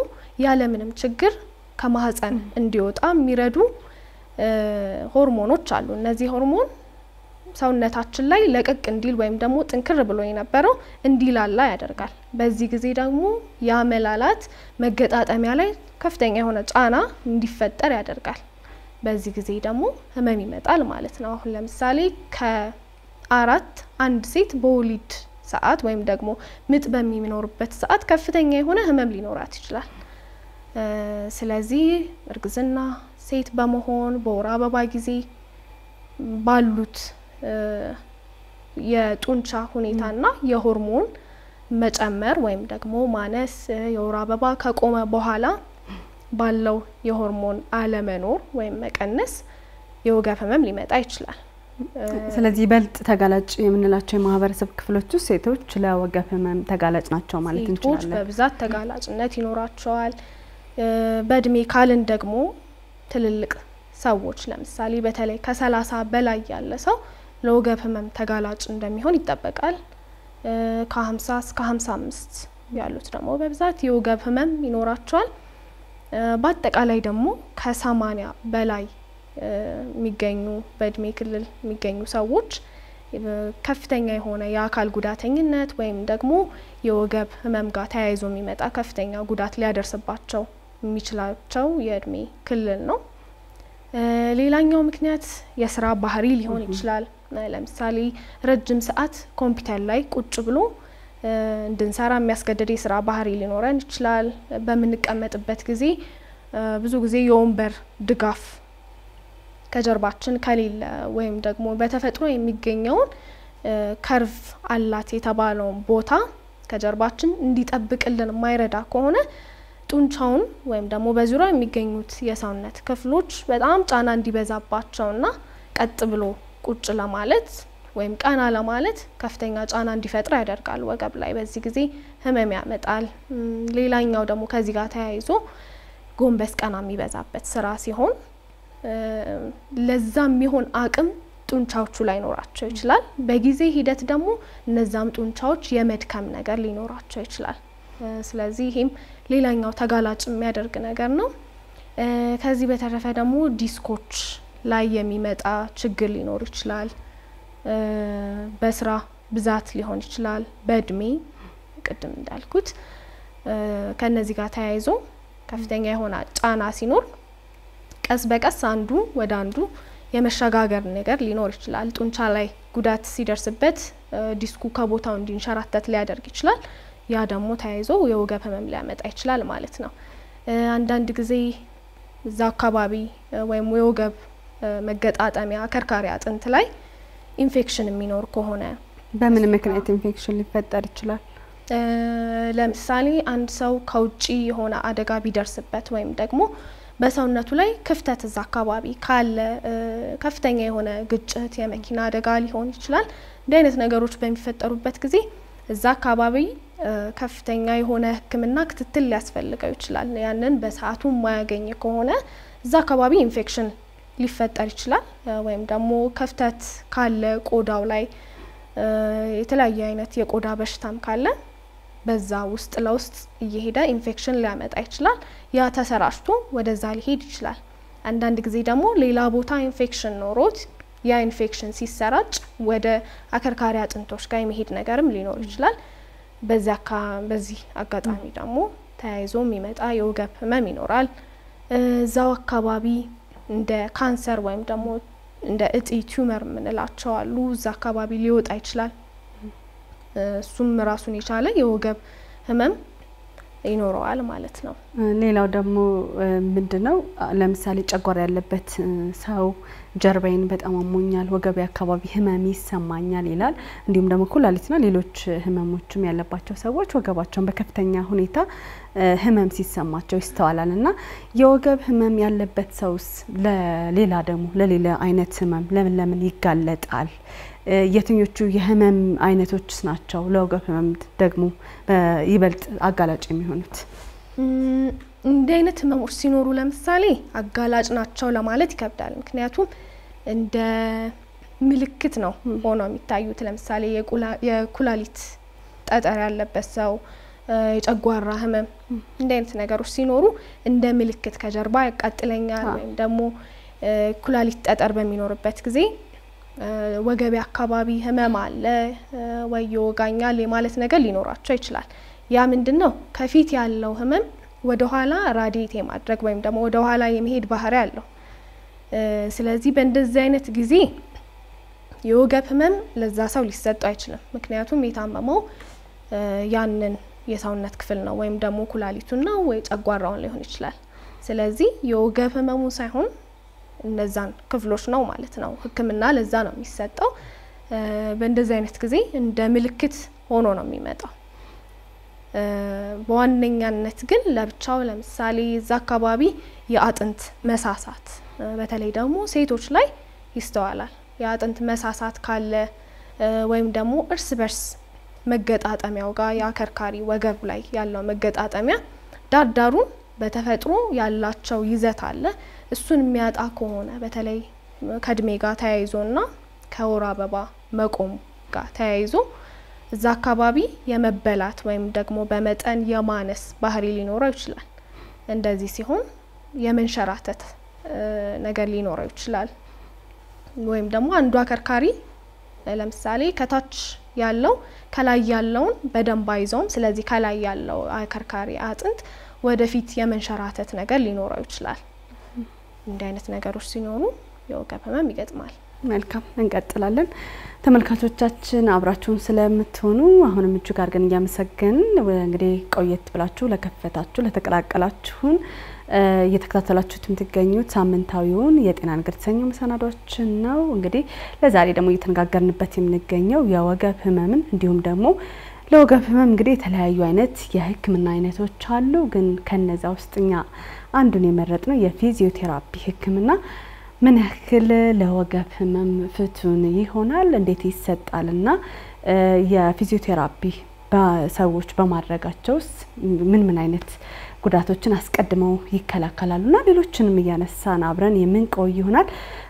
ያለምንም ችግር ከማህፀን እንዲወጣ የሚረዱ ሆርሞኖች አሉ። እነዚህ ሆርሞን ሰውነታችን ላይ ለቀቅ እንዲል ወይም ደግሞ ጥንክር ብሎ የነበረው እንዲላላ ያደርጋል። በዚህ ጊዜ ደግሞ ያ መላላት መገጣጠሚያ ላይ ከፍተኛ የሆነ ጫና እንዲፈጠር ያደርጋል። በዚህ ጊዜ ደግሞ ህመም ይመጣል ማለት ነው። አሁን ለምሳሌ ከአራት አንድ ሴት በወሊድ ሰዓት ወይም ደግሞ ምጥ በሚኖርበት ሰዓት ከፍተኛ የሆነ ህመም ሊኖራት ይችላል። ስለዚህ እርግዝና፣ ሴት በመሆን በወር አበባ ጊዜ ባሉት የጡንቻ ሁኔታና የሆርሞን መጨመር ወይም ደግሞ ማነስ የወር አበባ ከቆመ በኋላ ባለው የሆርሞን አለመኖር ወይም መቀነስ የወገብ ህመም ሊመጣ ይችላል። ስለዚህ ይበልጥ ተጋላጭ የምንላቸው የማህበረሰብ ክፍሎች ውስጥ ሴቶች ለወገብ ህመም ተጋላጭ ናቸው ማለት ሴቶች እንችላለን። በብዛት ተጋላጭነት ይኖራቸዋል። በእድሜ ካልን ደግሞ ትልልቅ ሰዎች ለምሳሌ በተለይ ከሰላሳ በላይ ያለ ሰው ለወገብ ህመም ተጋላጭ እንደሚሆን ይጠበቃል። ከሀምሳ እስከ ሀምሳ አምስት ያሉት ደግሞ በብዛት የወገብ ህመም ይኖራቸዋል። በአጠቃላይ ደግሞ ከሰማኒያ በላይ የሚገኙ በእድሜ ክልል የሚገኙ ሰዎች ከፍተኛ የሆነ የአካል ጉዳተኝነት ወይም ደግሞ የወገብ ህመም ጋር ተያይዞ የሚመጣ ከፍተኛ ጉዳት ሊያደርስባቸው የሚችላቸው የእድሜ ክልል ነው። ሌላኛው ምክንያት የስራ ባህሪ ሊሆን ይችላል። ለምሳሌ ረጅም ሰዓት ኮምፒውተር ላይ ቁጭ ብሎ እንድንሰራ የሚያስገድድ የስራ ባህሪ ሊኖረን ይችላል። በምንቀመጥበት ጊዜ ብዙ ጊዜ የወንበር ድጋፍ ከጀርባችን ከሌለ ወይም ደግሞ በተፈጥሮ የሚገኘውን ከርቭ አላት የተባለውን ቦታ ከጀርባችን እንዲጠብቅልን የማይረዳ ከሆነ ጡንቻውን ወይም ደግሞ በዙሪያ የሚገኙት የሰውነት ክፍሎች በጣም ጫና እንዲበዛባቸውና ቀጥ ብሎ ቁጭ ለማለት ወይም ቀና ለማለት ከፍተኛ ጫና እንዲፈጥር ያደርጋል ወገብ ላይ። በዚህ ጊዜ ህመም ያመጣል። ሌላኛው ደግሞ ከዚህ ጋር ተያይዞ ጎንበስ ቀና የሚበዛበት ስራ ሲሆን ለዛ የሚሆን አቅም ጡንቻዎቹ ላይኖራቸው ይችላል። በጊዜ ሂደት ደግሞ እነዛም ጡንቻዎች የመድከም ነገር ሊኖራቸው ይችላል። ስለዚህ ይሄም ሌላኛው ተጋላጭ የሚያደርግ ነገር ነው። ከዚህ በተረፈ ደግሞ ዲስኮች ላይ የሚመጣ ችግር ሊኖር ይችላል። በስራ ብዛት ሊሆን ይችላል። በእድሜ ቅድም እንዳልኩት ከነዚህ ጋር ተያይዞ ከፍተኛ የሆነ ጫና ሲኖር ቀስ በቀስ አንዱ ወደ አንዱ የመሸጋገር ነገር ሊኖር ይችላል። ጡንቻ ላይ ጉዳት ሲደርስበት ዲስኩ ከቦታው እንዲንሸራተት ሊያደርግ ይችላል። ያ ደግሞ ተያይዞ የወገብ ህመም ሊያመጣ ይችላል ማለት ነው። አንዳንድ ጊዜ እዛ አካባቢ ወይም የወገብ መገጣጠሚያ አከርካሪ አጥንት ላይ ኢንፌክሽን የሚኖር ከሆነ በምን ምክንያት ኢንፌክሽን ሊፈጠር ይችላል? ለምሳሌ አንድ ሰው ከውጭ የሆነ አደጋ ቢደርስበት ወይም ደግሞ በሰውነቱ ላይ ክፍተት እዛ አካባቢ ካለ ከፍተኛ የሆነ ግጭት፣ የመኪና አደጋ ሊሆን ይችላል። እንዲህ አይነት ነገሮች በሚፈጠሩበት ጊዜ እዛ አካባቢ ከፍተኛ የሆነ ሕክምና ክትትል ሊያስፈልገው ይችላል። ያንን በሰዓቱ የማያገኝ ከሆነ እዛ አካባቢ ኢንፌክሽን ሊፈጠር ይችላል። ወይም ደግሞ ክፍተት ካለ ቆዳው ላይ የተለያየ አይነት የቆዳ በሽታም ካለ በዛ ውስጥ ለውስጥ እየሄደ ኢንፌክሽን ሊያመጣ ይችላል። ያ ተሰራጭቶ ወደዛ ሊሄድ ይችላል። አንዳንድ ጊዜ ደግሞ ሌላ ቦታ ኢንፌክሽን ኖሮት ያ ኢንፌክሽን ሲሰራጭ ወደ አከርካሪ አጥንቶች ጋር የመሄድ ነገርም ሊኖር ይችላል። በዚህ አጋጣሚ ደግሞ ተያይዞ የሚመጣ የወገብ ህመም ይኖራል። እዛው አካባቢ እንደ ካንሰር ወይም ደግሞ እንደ እጢ ቲዩመር የምንላቸው አሉ። እዛ አካባቢ ሊወጣ ይችላል። እሱም ራሱን የቻለ የወገብ ህመም ይኖረዋል ማለት ነው። ሌላው ደግሞ ምንድን ነው ለምሳሌ ጨጓራ ያለበት ሰው ጀርባዬን በጣም አሞኛል፣ ወገቤ አካባቢ ህመም ይሰማኛል ይላል። እንዲሁም ደግሞ ኩላሊትና ሌሎች ህመሞችም ያለባቸው ሰዎች ወገባቸውን በከፍተኛ ሁኔታ ህመም ሲሰማቸው ይስተዋላል እና የወገብ ህመም ያለበት ሰውስ ለሌላ ደግሞ ለሌላ አይነት ህመም ለምን ለምን ይጋለጣል? የትኞቹ የህመም አይነቶችስ ናቸው ለወገብ ህመም ደግሞ ይበልጥ አጋላጭ የሚሆኑት? እንዲህ አይነት ህመሞች ሲኖሩ ለምሳሌ አጋላጭ ናቸው ለማለት ይከብዳል። ምክንያቱም እንደ ምልክት ነው ሆነው የሚታዩት። ለምሳሌ የኩላሊት ጠጠር ያለበት ሰው፣ የጨጓራ ህመም እንዲህ አይነት ነገሮች ሲኖሩ እንደ ምልክት ከጀርባ ያቃጥለኛል ወይም ደግሞ ኩላሊት ጠጠር በሚኖርበት ጊዜ ወገቤ አካባቢ ህመም አለ ወይ ይወጋኛል የማለት ነገር ሊኖራቸው ይችላል። ያ ምንድን ነው ከፊት ያለው ህመም ወደ ኋላ ራዲየት የማድረግ ወይም ደግሞ ወደ ኋላ የመሄድ ባህሪ አለው። ስለዚህ በእንደዚህ አይነት ጊዜ የወገብ ህመም ለዛ ሰው ሊሰጠው አይችልም። ምክንያቱም የታመመው ያንን የሰውነት ክፍል ነው ወይም ደግሞ ኩላሊቱን ነው ወይ ጨጓራውን ሊሆን ይችላል። ስለዚህ የወገብ ህመሙ ሳይሆን እነዛን ክፍሎች ነው ማለት ነው። ህክምና ለዛ ነው የሚሰጠው። በእንደዚህ አይነት ጊዜ እንደ ምልክት ሆኖ ነው የሚመጣው። በዋነኛነት ግን ለብቻው ለምሳሌ እዛ አካባቢ የአጥንት መሳሳት በተለይ ደግሞ ሴቶች ላይ ይስተዋላል። የአጥንት መሳሳት ካለ ወይም ደግሞ እርስ በርስ መገጣጠሚያው ጋር የአከርካሪ ወገብ ላይ ያለው መገጣጠሚያ ዳርዳሩን በተፈጥሮ ያላቸው ይዘት አለ። እሱን የሚያጣ ከሆነ በተለይ ከእድሜ ጋር ተያይዞና ከወር አበባ መቆም ጋር ተያይዞ እዛ አካባቢ የመበላት ወይም ደግሞ በመጠን የማነስ ባህሪ ሊኖረው ይችላል። እንደዚህ ሲሆን የመንሸራተት ነገር ሊኖረው ይችላል። ወይም ደግሞ አንዱ አከርካሪ ለምሳሌ ከታች ያለው ከላይ ያለውን በደንብ አይዘውም። ስለዚህ ከላይ ያለው አከርካሪ አጥንት ወደፊት የመንሸራተት ነገር ሊኖረው ይችላል። እንዲህ አይነት ነገሮች ሲኖሩ የወገብ ህመም ይገጥማል። መልካም እንቀጥላለን። ተመልካቾቻችን አብራችሁን ስለምትሆኑ አሁንም እጅግ አድርገን እያመሰገንን እንግዲህ ቆየት ብላችሁ ለከፈታችሁ ለተቀላቀላችሁን እየተከታተላችሁት የምትገኙት ሳምንታዊውን የጤና ንግድ የተሰኘው መሰናዷችን ነው። እንግዲህ ለዛሬ ደግሞ እየተነጋገርንበት የምንገኘው የወገብ ህመምን እንዲሁም ደግሞ ለወገብ ህመም እንግዲህ የተለያዩ አይነት የህክምና አይነቶች አሉ። ግን ከነዛ ውስጥ እኛ አንዱን የመረጥ ነው የፊዚዮቴራፒ ህክምና ምን ያክል ለወገብ ህመም ፍቱን ይሆናል፣ እንዴት ይሰጣል እና የፊዚዮቴራፒ ሰዎች በማድረጋቸውስ ምን ምን አይነት ጉዳቶችን አስቀድመው ይከላከላሉ እና ሌሎችንም እያነሳን አብረን የምንቆይ ይሆናል።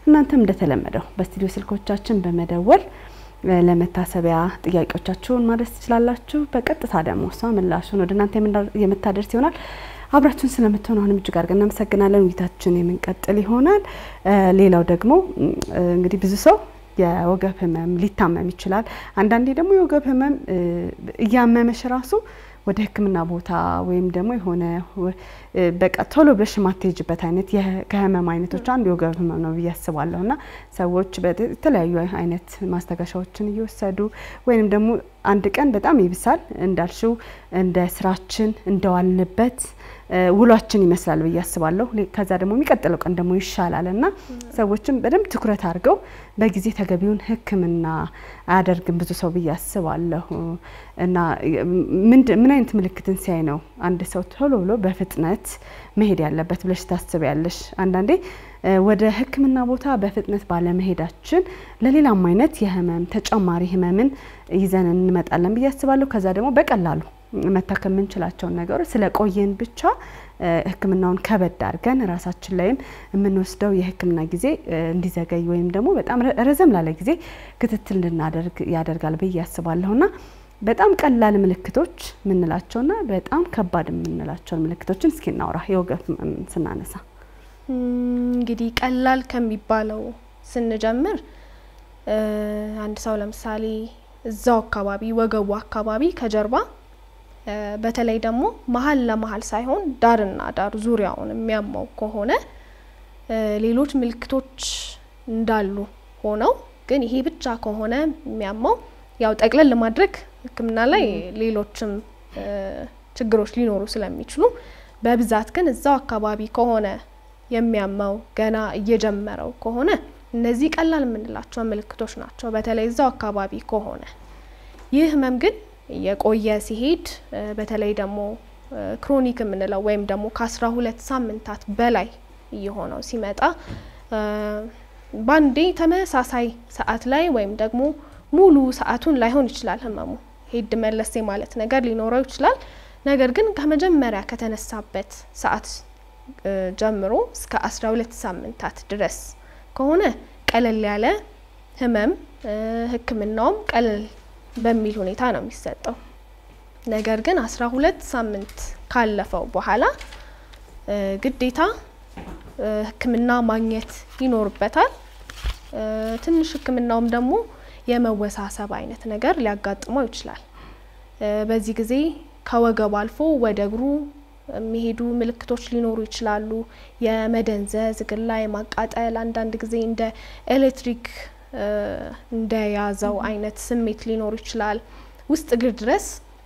እናንተም እንደተለመደው በስቱዲዮ ስልኮቻችን በመደወል ለመታሰቢያ ጥያቄዎቻችሁን ማድረስ ትችላላችሁ። በቀጥታ ደግሞ እሷ ምላሹን ወደ እናንተ የምታደርስ ይሆናል። አብራችሁን ስለምትሆኑ አሁንም እጅግ አድርገን እናመሰግናለን። ውይይታችን የምንቀጥል ይሆናል። ሌላው ደግሞ እንግዲህ ብዙ ሰው የወገብ ህመም ሊታመም ይችላል። አንዳንዴ ደግሞ የወገብ ህመም እያመመሽ ራሱ ወደ ሕክምና ቦታ ወይም ደግሞ የሆነ በቃ ቶሎ ብለሽ የማትሄጅበት አይነት ከህመም አይነቶች አንዱ የወገብ ህመም ነው ብዬ አስባለሁ እና ሰዎች የተለያዩ አይነት ማስታገሻዎችን እየወሰዱ ወይም ደግሞ አንድ ቀን በጣም ይብሳል እንዳልሽው እንደ ስራችን እንደዋልንበት ውሏችን ይመስላል ብዬ አስባለሁ። ከዛ ደግሞ የሚቀጥለው ቀን ደግሞ ይሻላል እና ሰዎችም በደንብ ትኩረት አድርገው በጊዜ ተገቢውን ህክምና አያደርግም ብዙ ሰው ብዬ አስባለሁ። እና ምን አይነት ምልክትን ሲያይ ነው አንድ ሰው ቶሎ ብሎ በፍጥነት መሄድ ያለበት ብለሽ ታስቢያለሽ? አንዳንዴ ወደ ህክምና ቦታ በፍጥነት ባለመሄዳችን ለሌላም አይነት የህመም ተጨማሪ ህመምን ይዘን እንመጣለን ብዬ አስባለሁ። ከዛ ደግሞ በቀላሉ መታከም የምንችላቸውን ነገሮች ስለ ቆየን ብቻ ህክምናውን ከበድ አድርገን ራሳችን ላይም የምንወስደው የህክምና ጊዜ እንዲዘገይ ወይም ደግሞ በጣም ረዘም ላለ ጊዜ ክትትል እንድናደርግ ያደርጋል ብዬ አስባለሁና በጣም ቀላል ምልክቶች የምንላቸውና በጣም ከባድ የምንላቸውን ምልክቶችን እስኪ እናውራ። የወገብ ስናነሳ እንግዲህ ቀላል ከሚባለው ስንጀምር አንድ ሰው ለምሳሌ እዛው አካባቢ ወገቡ አካባቢ ከጀርባ በተለይ ደግሞ መሀል ለመሀል ሳይሆን ዳርና ዳር ዙሪያውን የሚያመው ከሆነ ሌሎች ምልክቶች እንዳሉ ሆነው ግን ይሄ ብቻ ከሆነ የሚያመው ያው ጠቅለል ለማድረግ ህክምና ላይ ሌሎችም ችግሮች ሊኖሩ ስለሚችሉ በብዛት ግን እዛው አካባቢ ከሆነ የሚያመው ገና እየጀመረው ከሆነ እነዚህ ቀላል የምንላቸው ምልክቶች ናቸው። በተለይ እዛው አካባቢ ከሆነ ይህ ህመም ግን የቆየ ሲሄድ በተለይ ደግሞ chronic የምንለው ወይም ደግሞ ከአስራ ሁለት ሳምንታት በላይ እየሆነው ሲመጣ በአንዴ ተመሳሳይ ሰዓት ላይ ወይም ደግሞ ሙሉ ሰዓቱን ላይሆን ይችላል ህመሙ ሄድ መለስ የማለት ነገር ሊኖረው ይችላል። ነገር ግን ከመጀመሪያ ከተነሳበት ሰዓት ጀምሮ እስከ አስራ ሁለት ሳምንታት ድረስ ከሆነ ቀለል ያለ ህመም ህክምናውም ቀለል በሚል ሁኔታ ነው የሚሰጠው። ነገር ግን አስራ ሁለት ሳምንት ካለፈው በኋላ ግዴታ ህክምና ማግኘት ይኖርበታል። ትንሽ ህክምናውም ደግሞ የመወሳሰብ አይነት ነገር ሊያጋጥመው ይችላል። በዚህ ጊዜ ከወገብ አልፎ ወደ እግሩ የሚሄዱ ምልክቶች ሊኖሩ ይችላሉ። የመደንዘዝ፣ እግር ላይ ማቃጠል፣ አንዳንድ ጊዜ እንደ ኤሌክትሪክ እንደያዘው አይነት ስሜት ሊኖር ይችላል። ውስጥ እግር ድረስ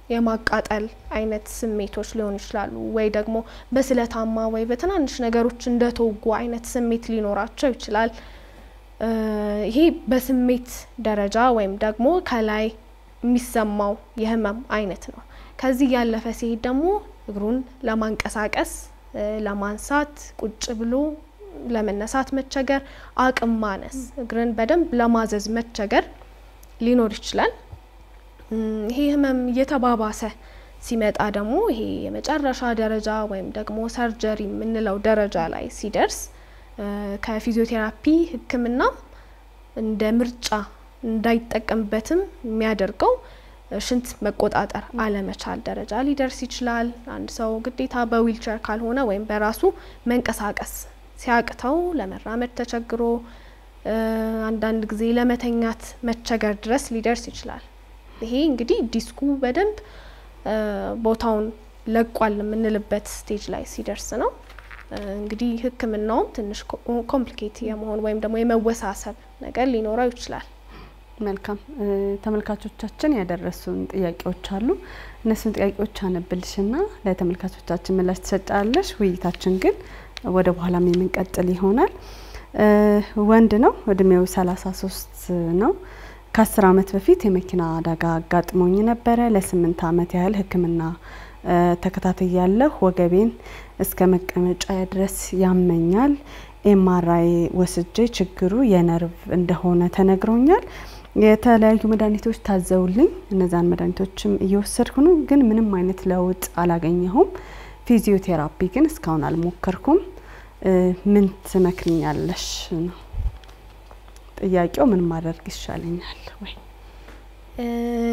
የማቃጠል አይነት ስሜቶች ሊሆኑ ይችላሉ። ወይ ደግሞ በስለታማ ወይ በትናንሽ ነገሮች እንደተወጉ አይነት ስሜት ሊኖራቸው ይችላል። ይሄ በስሜት ደረጃ ወይም ደግሞ ከላይ የሚሰማው የህመም አይነት ነው። ከዚህ ያለፈ ሲሄድ ደግሞ እግሩን ለማንቀሳቀስ ለማንሳት፣ ቁጭ ብሎ ለመነሳት መቸገር፣ አቅም ማነስ፣ እግርን በደንብ ለማዘዝ መቸገር ሊኖር ይችላል። ይሄ ህመም እየተባባሰ ሲመጣ ደግሞ ይሄ የመጨረሻ ደረጃ ወይም ደግሞ ሰርጀሪ የምንለው ደረጃ ላይ ሲደርስ ከፊዚዮቴራፒ ሕክምና እንደ ምርጫ እንዳይጠቀምበትም የሚያደርገው ሽንት መቆጣጠር አለመቻል ደረጃ ሊደርስ ይችላል። አንድ ሰው ግዴታ በዊልቸር ካልሆነ ወይም በራሱ መንቀሳቀስ ሲያቅተው ለመራመድ ተቸግሮ አንዳንድ ጊዜ ለመተኛት መቸገር ድረስ ሊደርስ ይችላል። ይሄ እንግዲህ ዲስኩ በደንብ ቦታውን ለቋል የምንልበት stage ላይ ሲደርስ ነው። እንግዲህ ህክምናውም ትንሽ complicate የመሆን ወይም ደግሞ የመወሳሰብ ነገር ሊኖረው ይችላል። መልካም ተመልካቾቻችን ያደረሱን ጥያቄዎች አሉ። እነሱን ጥያቄዎች አነብልሽና ለተመልካቾቻችን ምላሽ ትሰጫለሽ። ውይይታችን ግን ወደ በኋላም የምንቀጥል ይሆናል። ወንድ ነው፣ እድሜው ሰላሳ ሶስት ነው። ከአስር አመት በፊት የመኪና አደጋ አጋጥሞኝ ነበረ። ለስምንት አመት ያህል ህክምና ተከታትያለሁ። ወገቤን እስከ መቀመጫ ድረስ ያመኛል። MRI ወስጄ ችግሩ የነርቭ እንደሆነ ተነግሮኛል። የተለያዩ መድኃኒቶች ታዘውልኝ እነዛን መድኃኒቶችም እየወሰድኩ ነው፣ ግን ምንም አይነት ለውጥ አላገኘሁም። ፊዚዮቴራፒ ግን እስካሁን አልሞከርኩም። ምን ትመክርኛለሽ ነው ጥያቄው። ምን ማድረግ ይሻለኛል ወይ?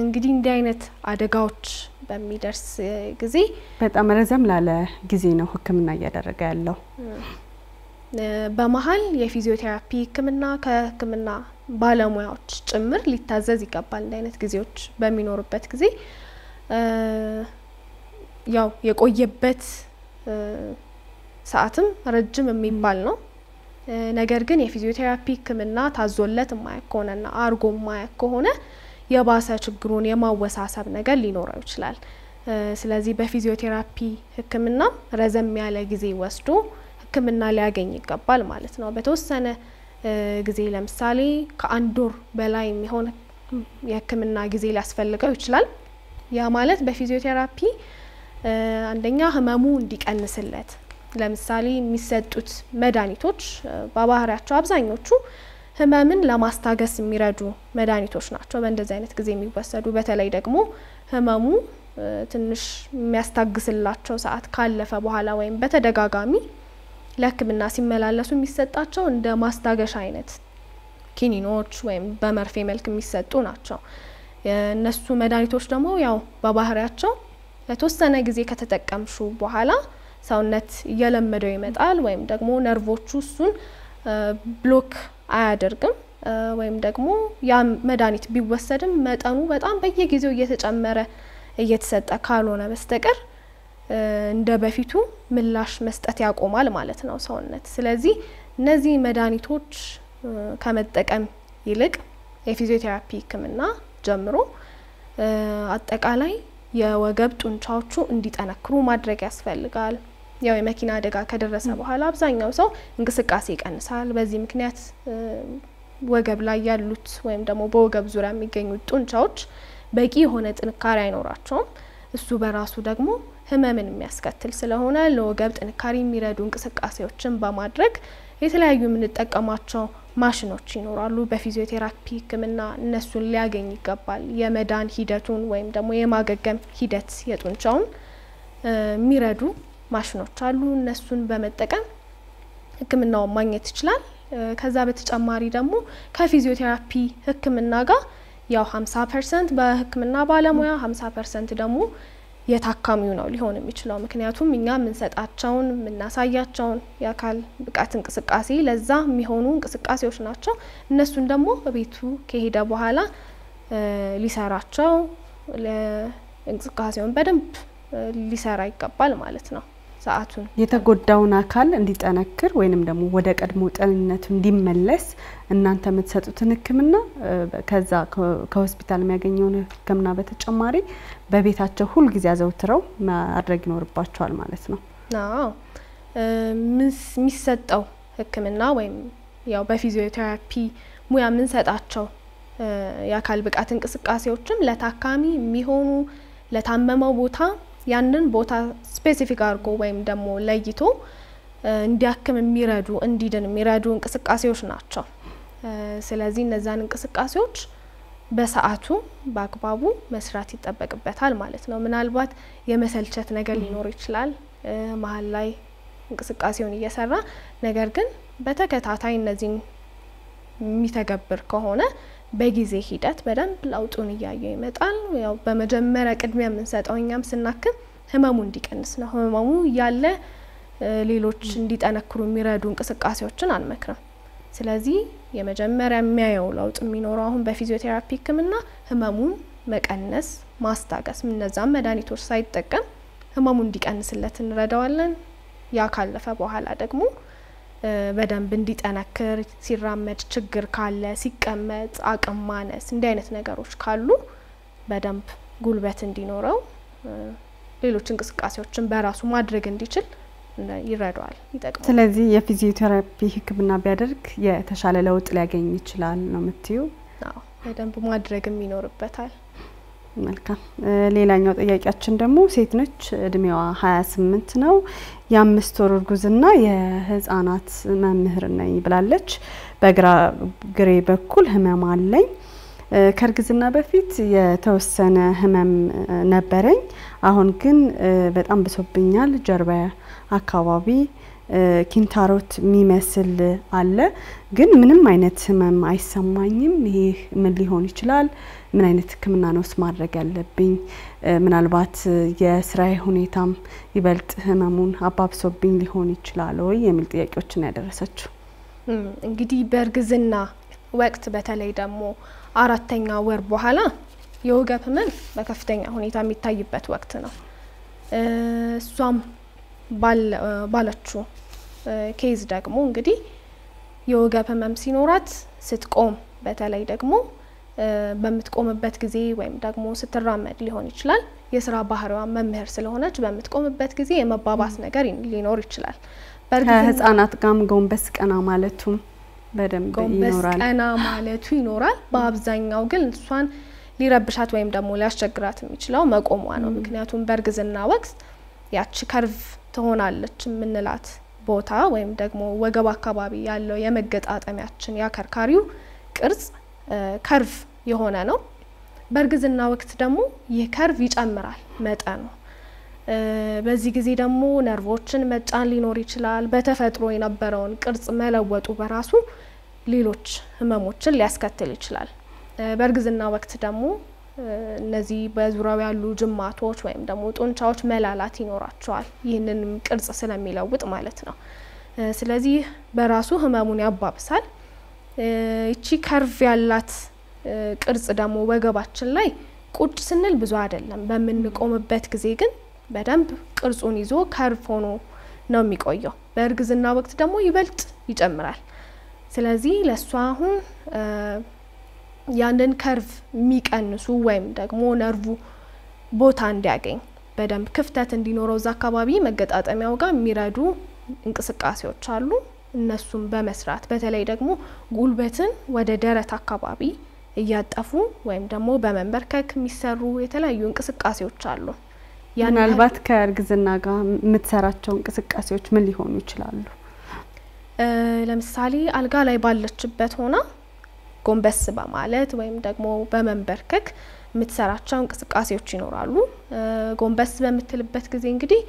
እንግዲህ እንዲህ አይነት አደጋዎች በሚደርስ ጊዜ በጣም ረዘም ላለ ጊዜ ነው ህክምና እያደረገ ያለው። በመሀል የፊዚዮቴራፒ ህክምና ከህክምና ባለሙያዎች ጭምር ሊታዘዝ ይገባል። እንዲህ አይነት ጊዜዎች በሚኖሩበት ጊዜ ያው የቆየበት ሰዓትም ረጅም የሚባል ነው። ነገር ግን የፊዚዮቴራፒ ህክምና ታዞለት የማያክ ከሆነና አርጎ የማያክ ከሆነ የባሰ ችግሩን የማወሳሰብ ነገር ሊኖረው ይችላል። ስለዚህ በፊዚዮቴራፒ ህክምና ረዘም ያለ ጊዜ ወስዶ ህክምና ሊያገኝ ይገባል ማለት ነው። በተወሰነ ጊዜ ለምሳሌ ከአንድ ወር በላይ የሚሆን የህክምና ጊዜ ሊያስፈልገው ይችላል። ያ ማለት በፊዚዮቴራፒ አንደኛ ህመሙ እንዲቀንስለት ለምሳሌ የሚሰጡት መድኃኒቶች በባህሪያቸው አብዛኞቹ ህመምን ለማስታገስ የሚረዱ መድኃኒቶች ናቸው። በእንደዚህ አይነት ጊዜ የሚወሰዱ በተለይ ደግሞ ህመሙ ትንሽ የሚያስታግስላቸው ሰዓት ካለፈ በኋላ ወይም በተደጋጋሚ ለህክምና ሲመላለሱ የሚሰጣቸው እንደ ማስታገሻ አይነት ኪኒኖች ወይም በመርፌ መልክ የሚሰጡ ናቸው። እነሱ መድኃኒቶች ደግሞ ያው በባህሪያቸው ለተወሰነ ጊዜ ከተጠቀምሹ በኋላ ሰውነት እየለመደው ይመጣል ወይም ደግሞ ነርቮቹ እሱን ብሎክ አያደርግም ወይም ደግሞ ያ መድኃኒት ቢወሰድም መጠኑ በጣም በየጊዜው እየተጨመረ እየተሰጠ ካልሆነ በስተቀር እንደ በፊቱ ምላሽ መስጠት ያቆማል ማለት ነው ሰውነት። ስለዚህ እነዚህ መድኃኒቶች ከመጠቀም ይልቅ የፊዚዮቴራፒ ህክምና ጀምሮ አጠቃላይ የወገብ ጡንቻዎቹ እንዲጠነክሩ ማድረግ ያስፈልጋል። ያው የመኪና አደጋ ከደረሰ በኋላ አብዛኛው ሰው እንቅስቃሴ ይቀንሳል። በዚህ ምክንያት ወገብ ላይ ያሉት ወይም ደግሞ በወገብ ዙሪያ የሚገኙት ጡንቻዎች በቂ የሆነ ጥንካሬ አይኖራቸውም። እሱ በራሱ ደግሞ ህመምን የሚያስከትል ስለሆነ ለወገብ ጥንካሬ የሚረዱ እንቅስቃሴዎችን በማድረግ የተለያዩ የምንጠቀማቸው ማሽኖች ይኖራሉ። በፊዚዮቴራፒ ህክምና እነሱን ሊያገኝ ይገባል። የመዳን ሂደቱን ወይም ደግሞ የማገገም ሂደት የጡንቻውን የሚረዱ ማሽኖች አሉ። እነሱን በመጠቀም ህክምናውን ማግኘት ይችላል። ከዛ በተጨማሪ ደግሞ ከፊዚዮቴራፒ ህክምና ጋር ያው 50 percent በህክምና ባለሙያ 50 percent ደግሞ የታካሚው ነው ሊሆን የሚችለው። ምክንያቱም እኛ የምንሰጣቸውን የምናሳያቸውን የአካል ብቃት እንቅስቃሴ ለዛ የሚሆኑ እንቅስቃሴዎች ናቸው። እነሱን ደግሞ በቤቱ ከሄደ በኋላ ሊሰራቸው እንቅስቃሴውን በደንብ ሊሰራ ይገባል ማለት ነው። ሰዓቱን የተጎዳውን አካል እንዲጠነክር ወይንም ደግሞ ወደ ቀድሞ ጤንነቱ እንዲመለስ እናንተ የምትሰጡትን ህክምና ከዛ ከሆስፒታል የሚያገኘውን ህክምና በተጨማሪ በቤታቸው ሁልጊዜ አዘውትረው ማድረግ ይኖርባቸዋል ማለት ነው። አዎ የሚሰጠው ህክምና ወይም ያው በፊዚዮቴራፒ ሙያ የምንሰጣቸው የአካል ብቃት እንቅስቃሴዎችም ለታካሚ የሚሆኑ ለታመመው ቦታ ያንን ቦታ specific አድርጎ ወይም ደግሞ ለይቶ እንዲያክም የሚረዱ እንዲድን የሚረዱ እንቅስቃሴዎች ናቸው። ስለዚህ እነዛን እንቅስቃሴዎች በሰዓቱ በአግባቡ መስራት ይጠበቅበታል ማለት ነው። ምናልባት የመሰልቸት ነገር ሊኖር ይችላል መሀል ላይ እንቅስቃሴውን እየሰራ ነገር ግን በተከታታይ እነዚህን የሚተገብር ከሆነ በጊዜ ሂደት በደንብ ለውጡን እያየው ይመጣል። ያው በመጀመሪያ ቅድሚያ የምንሰጠው እኛም ስናክም ህመሙ እንዲቀንስ ነው። ህመሙ እያለ ሌሎች እንዲጠነክሩ የሚረዱ እንቅስቃሴዎችን አንመክርም። ስለዚህ የመጀመሪያ የሚያየው ለውጥ የሚኖረው አሁን በፊዚዮቴራፒ ህክምና ህመሙን መቀነስ፣ ማስታገስ እነዛም መድኃኒቶች ሳይጠቀም ህመሙ እንዲቀንስለት እንረዳዋለን። ያ ካለፈ በኋላ ደግሞ በደንብ እንዲጠነክር ሲራመድ ችግር ካለ ሲቀመጥ አቅም ማነስ እንዲህ አይነት ነገሮች ካሉ በደንብ ጉልበት እንዲኖረው ሌሎች እንቅስቃሴዎችን በራሱ ማድረግ እንዲችል ይረዳዋል፣ ይጠቅማል። ስለዚህ የፊዚዮቴራፒ ህክምና ቢያደርግ የተሻለ ለውጥ ሊያገኝ ይችላል ነው የምትዩ? አዎ በደንብ ማድረግም ይኖርበታል። መልካም። ሌላኛው ጥያቄያችን ደግሞ ሴት ነች፣ እድሜዋ ሀያ ስምንት ነው። የአምስት ወር እርጉዝና የህጻናት መምህር ነኝ ብላለች። በግራ ግሬ በኩል ህመም አለኝ። ከእርግዝና በፊት የተወሰነ ህመም ነበረኝ። አሁን ግን በጣም ብሶብኛል። ጀርባ አካባቢ ኪንታሮት የሚመስል አለ፣ ግን ምንም አይነት ህመም አይሰማኝም። ይህ ምን ሊሆን ይችላል? ምን አይነት ህክምና ነውስ ማድረግ ያለብኝ? ምናልባት የስራዬ ሁኔታም ይበልጥ ህመሙን አባብሶብኝ ሊሆን ይችላል ወይ የሚል ጥያቄዎችን ያደረሰችው። እንግዲህ በእርግዝና ወቅት በተለይ ደግሞ አራተኛ ወር በኋላ የወገብ ህመም በከፍተኛ ሁኔታ የሚታይበት ወቅት ነው። እሷም ባለችው case ደግሞ እንግዲህ የወገብ ህመም ሲኖራት ስትቆም በተለይ ደግሞ በምትቆምበት ጊዜ ወይም ደግሞ ስትራመድ ሊሆን ይችላል። የስራ ባህሪዋ መምህር ስለሆነች በምትቆምበት ጊዜ የመባባስ ነገር ሊኖር ይችላል። ከህጻናት ጋርም ጎንበስ ቀና ማለቱም በደንብ ይኖራል። ቀና ማለቱ ይኖራል። በአብዛኛው ግን እሷን ሊረብሻት ወይም ደግሞ ሊያስቸግራት የሚችለው መቆሟ ነው። ምክንያቱም በእርግዝና ወቅት ያቺ curve ትሆናለች የምንላት ቦታ ወይም ደግሞ ወገብ አካባቢ ያለው የመገጣጠሚያችን የአከርካሪው ቅርጽ curve የሆነ ነው። በእርግዝና ወቅት ደግሞ ይህ curve ይጨምራል መጠኑ። በዚህ ጊዜ ደግሞ ነርቮችን መጫን ሊኖር ይችላል። በተፈጥሮ የነበረውን ቅርጽ መለወጡ በራሱ ሌሎች ህመሞችን ሊያስከትል ይችላል። በእርግዝና ወቅት ደግሞ እነዚህ በዙሪያው ያሉ ጅማቶች ወይም ደግሞ ጡንቻዎች መላላት ይኖራቸዋል። ይህንንም ቅርጽ ስለሚለውጥ ማለት ነው። ስለዚህ በራሱ ህመሙን ያባብሳል። ይቺ ከርቭ ያላት ቅርጽ ደግሞ ወገባችን ላይ ቁጭ ስንል ብዙ አይደለም። በምንቆምበት ጊዜ ግን በደንብ ቅርጹን ይዞ ከርቭ ሆኖ ነው የሚቆየው። በእርግዝና ወቅት ደግሞ ይበልጥ ይጨምራል። ስለዚህ ለእሷ አሁን ያንን ከርቭ የሚቀንሱ ወይም ደግሞ ነርቡ ቦታ እንዲያገኝ በደንብ ክፍተት እንዲኖረው እዛ አካባቢ መገጣጠሚያው ጋር የሚረዱ እንቅስቃሴዎች አሉ። እነሱም በመስራት በተለይ ደግሞ ጉልበትን ወደ ደረት አካባቢ እያጠፉ ወይም ደግሞ በመንበርከክ የሚሰሩ የተለያዩ እንቅስቃሴዎች አሉ። ምናልባት ከእርግዝና ጋር የምትሰራቸው እንቅስቃሴዎች ምን ሊሆኑ ይችላሉ? ለምሳሌ አልጋ ላይ ባለችበት ሆና ጎንበስ በማለት ወይም ደግሞ በመንበርከክ የምትሰራቸው እንቅስቃሴዎች ይኖራሉ። ጎንበስ በምትልበት ጊዜ እንግዲህ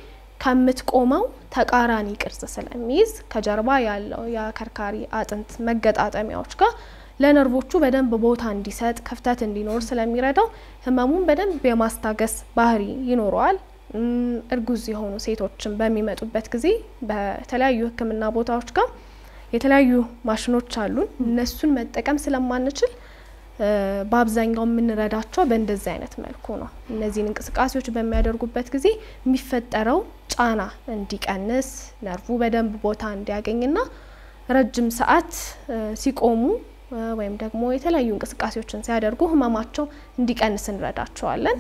ከምትቆመው ተቃራኒ ቅርጽ ስለሚይዝ ከጀርባ ያለው የአከርካሪ አጥንት መገጣጠሚያዎች ጋር ለነርቮቹ በደንብ ቦታ እንዲሰጥ ክፍተት እንዲኖር ስለሚረዳው ህመሙን በደንብ የማስታገስ ባህሪ ይኖረዋል። እርጉዝ የሆኑ ሴቶችን በሚመጡበት ጊዜ በተለያዩ ሕክምና ቦታዎች ጋር የተለያዩ ማሽኖች አሉን። እነሱን መጠቀም ስለማንችል በአብዛኛው የምንረዳቸው በእንደዚህ አይነት መልኩ ነው። እነዚህን እንቅስቃሴዎች በሚያደርጉበት ጊዜ የሚፈጠረው ጫና እንዲቀንስ፣ ነርቡ በደንብ ቦታ እንዲያገኝና ረጅም ሰዓት ሲቆሙ ወይም ደግሞ የተለያዩ እንቅስቃሴዎችን ሲያደርጉ ህመማቸው እንዲቀንስ እንረዳቸዋለን።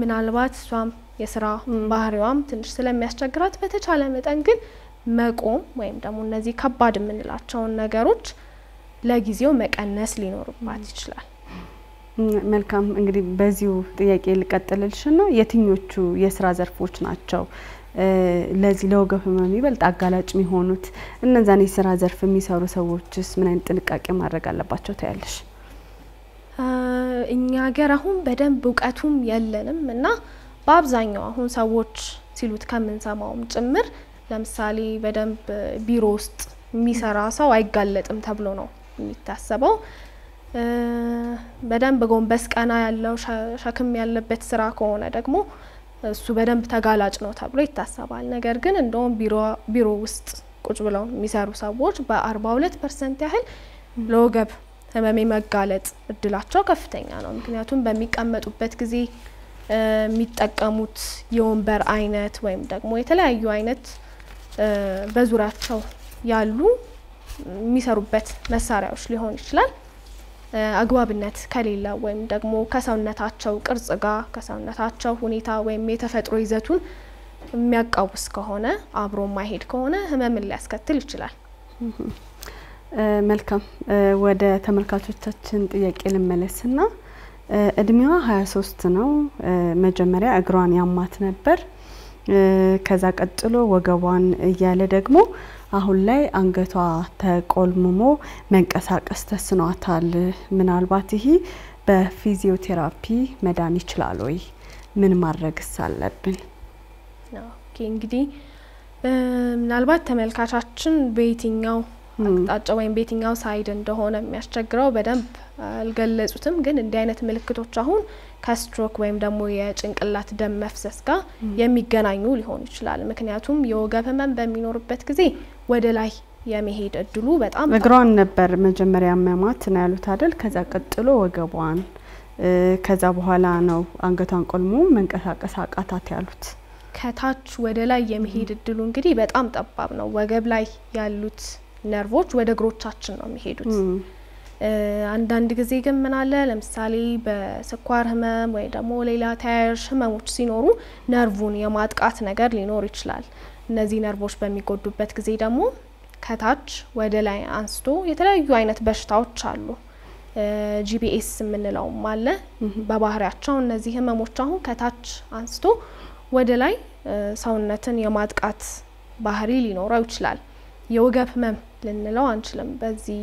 ምናልባት እሷም የስራ ባህሪዋም ትንሽ ስለሚያስቸግራት በተቻለ መጠን ግን መቆም ወይም ደግሞ እነዚህ ከባድ የምንላቸውን ነገሮች ለጊዜው መቀነስ ሊኖርባት ይችላል። መልካም እንግዲህ በዚሁ ጥያቄ ልቀጥልልሽ ነው። የትኞቹ የስራ ዘርፎች ናቸው ለዚህ ለወገብ ህመም ይበልጥ አጋላጭ የሚሆኑት? እነዛን የስራ ዘርፍ የሚሰሩ ሰዎችስ ምን አይነት ጥንቃቄ ማድረግ አለባቸው ታያለሽ? እኛ ሀገር አሁን በደንብ እውቀቱም የለንም እና በአብዛኛው አሁን ሰዎች ሲሉት ከምንሰማውም ጭምር ለምሳሌ በደንብ ቢሮ ውስጥ የሚሰራ ሰው አይጋለጥም ተብሎ ነው የሚታሰበው። በደንብ ጎንበስ ቀና ያለው ሸክም ያለበት ስራ ከሆነ ደግሞ እሱ በደንብ ተጋላጭ ነው ተብሎ ይታሰባል። ነገር ግን እንደውም ቢሮ ውስጥ ቁጭ ብለው የሚሰሩ ሰዎች በ42 percent ያህል ለወገብ ህመም የመጋለጥ እድላቸው ከፍተኛ ነው። ምክንያቱም በሚቀመጡበት ጊዜ የሚጠቀሙት የወንበር አይነት ወይም ደግሞ የተለያዩ አይነት በዙሪያቸው ያሉ የሚሰሩበት መሳሪያዎች ሊሆን ይችላል አግባብነት ከሌለ ወይም ደግሞ ከሰውነታቸው ቅርጽ ጋር ከሰውነታቸው ሁኔታ ወይም የተፈጥሮ ይዘቱን የሚያቃውስ ከሆነ አብሮ ማይሄድ ከሆነ ህመምን ሊያስከትል ይችላል። መልካም ወደ ተመልካቾቻችን ጥያቄ ልመለስና እድሜዋ 23 ነው። መጀመሪያ እግሯን ያማት ነበር። ከዛ ቀጥሎ ወገቧን እያለ ደግሞ አሁን ላይ አንገቷ ተቆልምሞ መንቀሳቀስ ተስኗታል። ምናልባት ይሄ በፊዚዮቴራፒ መዳን ይችላል ወይ? ምን ማድረግስ አለብን? okay እንግዲህ ምናልባት ተመልካቻችን በየትኛው አቅጣጫ ወይም በየትኛው side እንደሆነ የሚያስቸግረው በደንብ አልገለጹትም። ግን እንዲህ አይነት ምልክቶች አሁን ከስትሮክ ወይም ደግሞ የጭንቅላት ደም መፍሰስ ጋር የሚገናኙ ሊሆኑ ይችላል። ምክንያቱም የወገብ ህመም በሚኖርበት ጊዜ ወደ ላይ የመሄድ እድሉ በጣም እግሯን ነበር መጀመሪያ አሟት ነው ያሉት አይደል? ከዛ ቀጥሎ ወገቧን፣ ከዛ በኋላ ነው አንገቷን ቆልሞ መንቀሳቀስ አቃታት ያሉት። ከታች ወደ ላይ የመሄድ እድሉ እንግዲህ በጣም ጠባብ ነው። ወገብ ላይ ያሉት ነርቮች ወደ እግሮቻችን ነው የሚሄዱት። አንዳንድ ጊዜ ግን ምን አለ ለምሳሌ በስኳር ህመም ወይ ደግሞ ሌላ ተያያዥ ህመሞች ሲኖሩ ነርቡን የማጥቃት ነገር ሊኖር ይችላል። እነዚህ ነርቮች በሚጎዱበት ጊዜ ደግሞ ከታች ወደ ላይ አንስቶ የተለያዩ አይነት በሽታዎች አሉ። ጂቢኤስ የምንለውም አለ። በባህሪያቸው እነዚህ ህመሞች አሁን ከታች አንስቶ ወደ ላይ ሰውነትን የማጥቃት ባህሪ ሊኖረው ይችላል። የወገብ ህመም ልንለው አንችልም በዚህ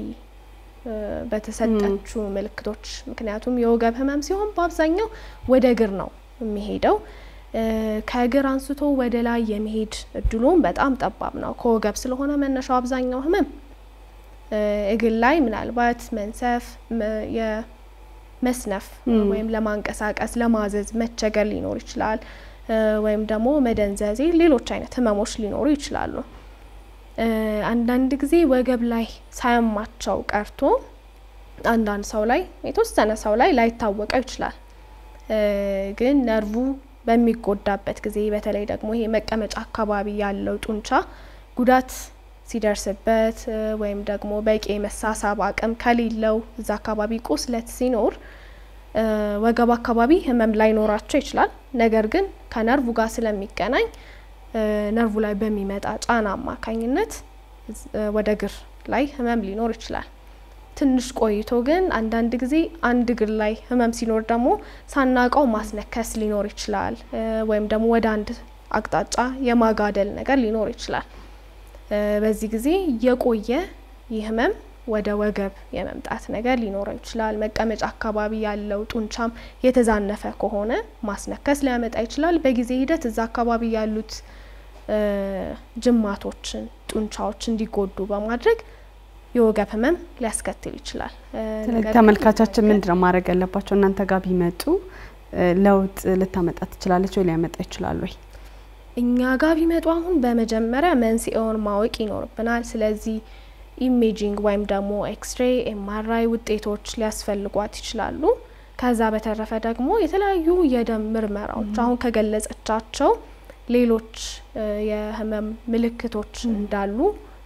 በተሰጠችው ምልክቶች። ምክንያቱም የወገብ ህመም ሲሆን በአብዛኛው ወደ እግር ነው የሚሄደው። ከእግር አንስቶ ወደ ላይ የመሄድ እድሉም በጣም ጠባብ ነው። ከወገብ ስለሆነ መነሻው አብዛኛው ህመም እግር ላይ ምናልባት መንሰፍ፣ የመስነፍ ወይም ለማንቀሳቀስ ለማዘዝ መቸገር ሊኖር ይችላል። ወይም ደግሞ መደንዘዝ፣ ሌሎች አይነት ህመሞች ሊኖሩ ይችላሉ። አንዳንድ ጊዜ ወገብ ላይ ሳያማቸው ቀርቶ አንዳንድ ሰው ላይ የተወሰነ ሰው ላይ ላይታወቀው ይችላል። ግን ነርቡ በሚጎዳበት ጊዜ በተለይ ደግሞ ይሄ መቀመጫ አካባቢ ያለው ጡንቻ ጉዳት ሲደርስበት ወይም ደግሞ በቂ የመሳሳብ አቅም ከሌለው እዛ አካባቢ ቁስለት ሲኖር ወገብ አካባቢ ህመም ላይኖራቸው ይችላል። ነገር ግን ከነርቡ ጋር ስለሚገናኝ ነርቡ ላይ በሚመጣ ጫና አማካኝነት ወደ እግር ላይ ህመም ሊኖር ይችላል። ትንሽ ቆይቶ ግን አንዳንድ ጊዜ አንድ እግር ላይ ህመም ሲኖር ደግሞ ሳናቀው ማስነከስ ሊኖር ይችላል። ወይም ደግሞ ወደ አንድ አቅጣጫ የማጋደል ነገር ሊኖር ይችላል። በዚህ ጊዜ የቆየ ይህ ህመም ወደ ወገብ የመምጣት ነገር ሊኖረው ይችላል። መቀመጫ አካባቢ ያለው ጡንቻም የተዛነፈ ከሆነ ማስነከስ ሊያመጣ ይችላል። በጊዜ ሂደት እዛ አካባቢ ያሉት ጅማቶችን፣ ጡንቻዎች እንዲጎዱ በማድረግ የወገብ ህመም ሊያስከትል ይችላል። ተመልካቻችን ምንድነው ማድረግ ያለባቸው? እናንተ ጋር ቢመጡ ለውጥ ልታመጣ ትችላለች ወይ ሊያመጣ ይችላል ወይ? እኛ ጋር ቢመጡ አሁን በመጀመሪያ መንስኤውን ማወቅ ይኖርብናል። ስለዚህ imaging ወይም ደግሞ X-ray፣ MRI ውጤቶች ሊያስፈልጓት ይችላሉ። ከዛ በተረፈ ደግሞ የተለያዩ የደም ምርመራዎች አሁን ከገለጸቻቸው ሌሎች የህመም ምልክቶች እንዳሉ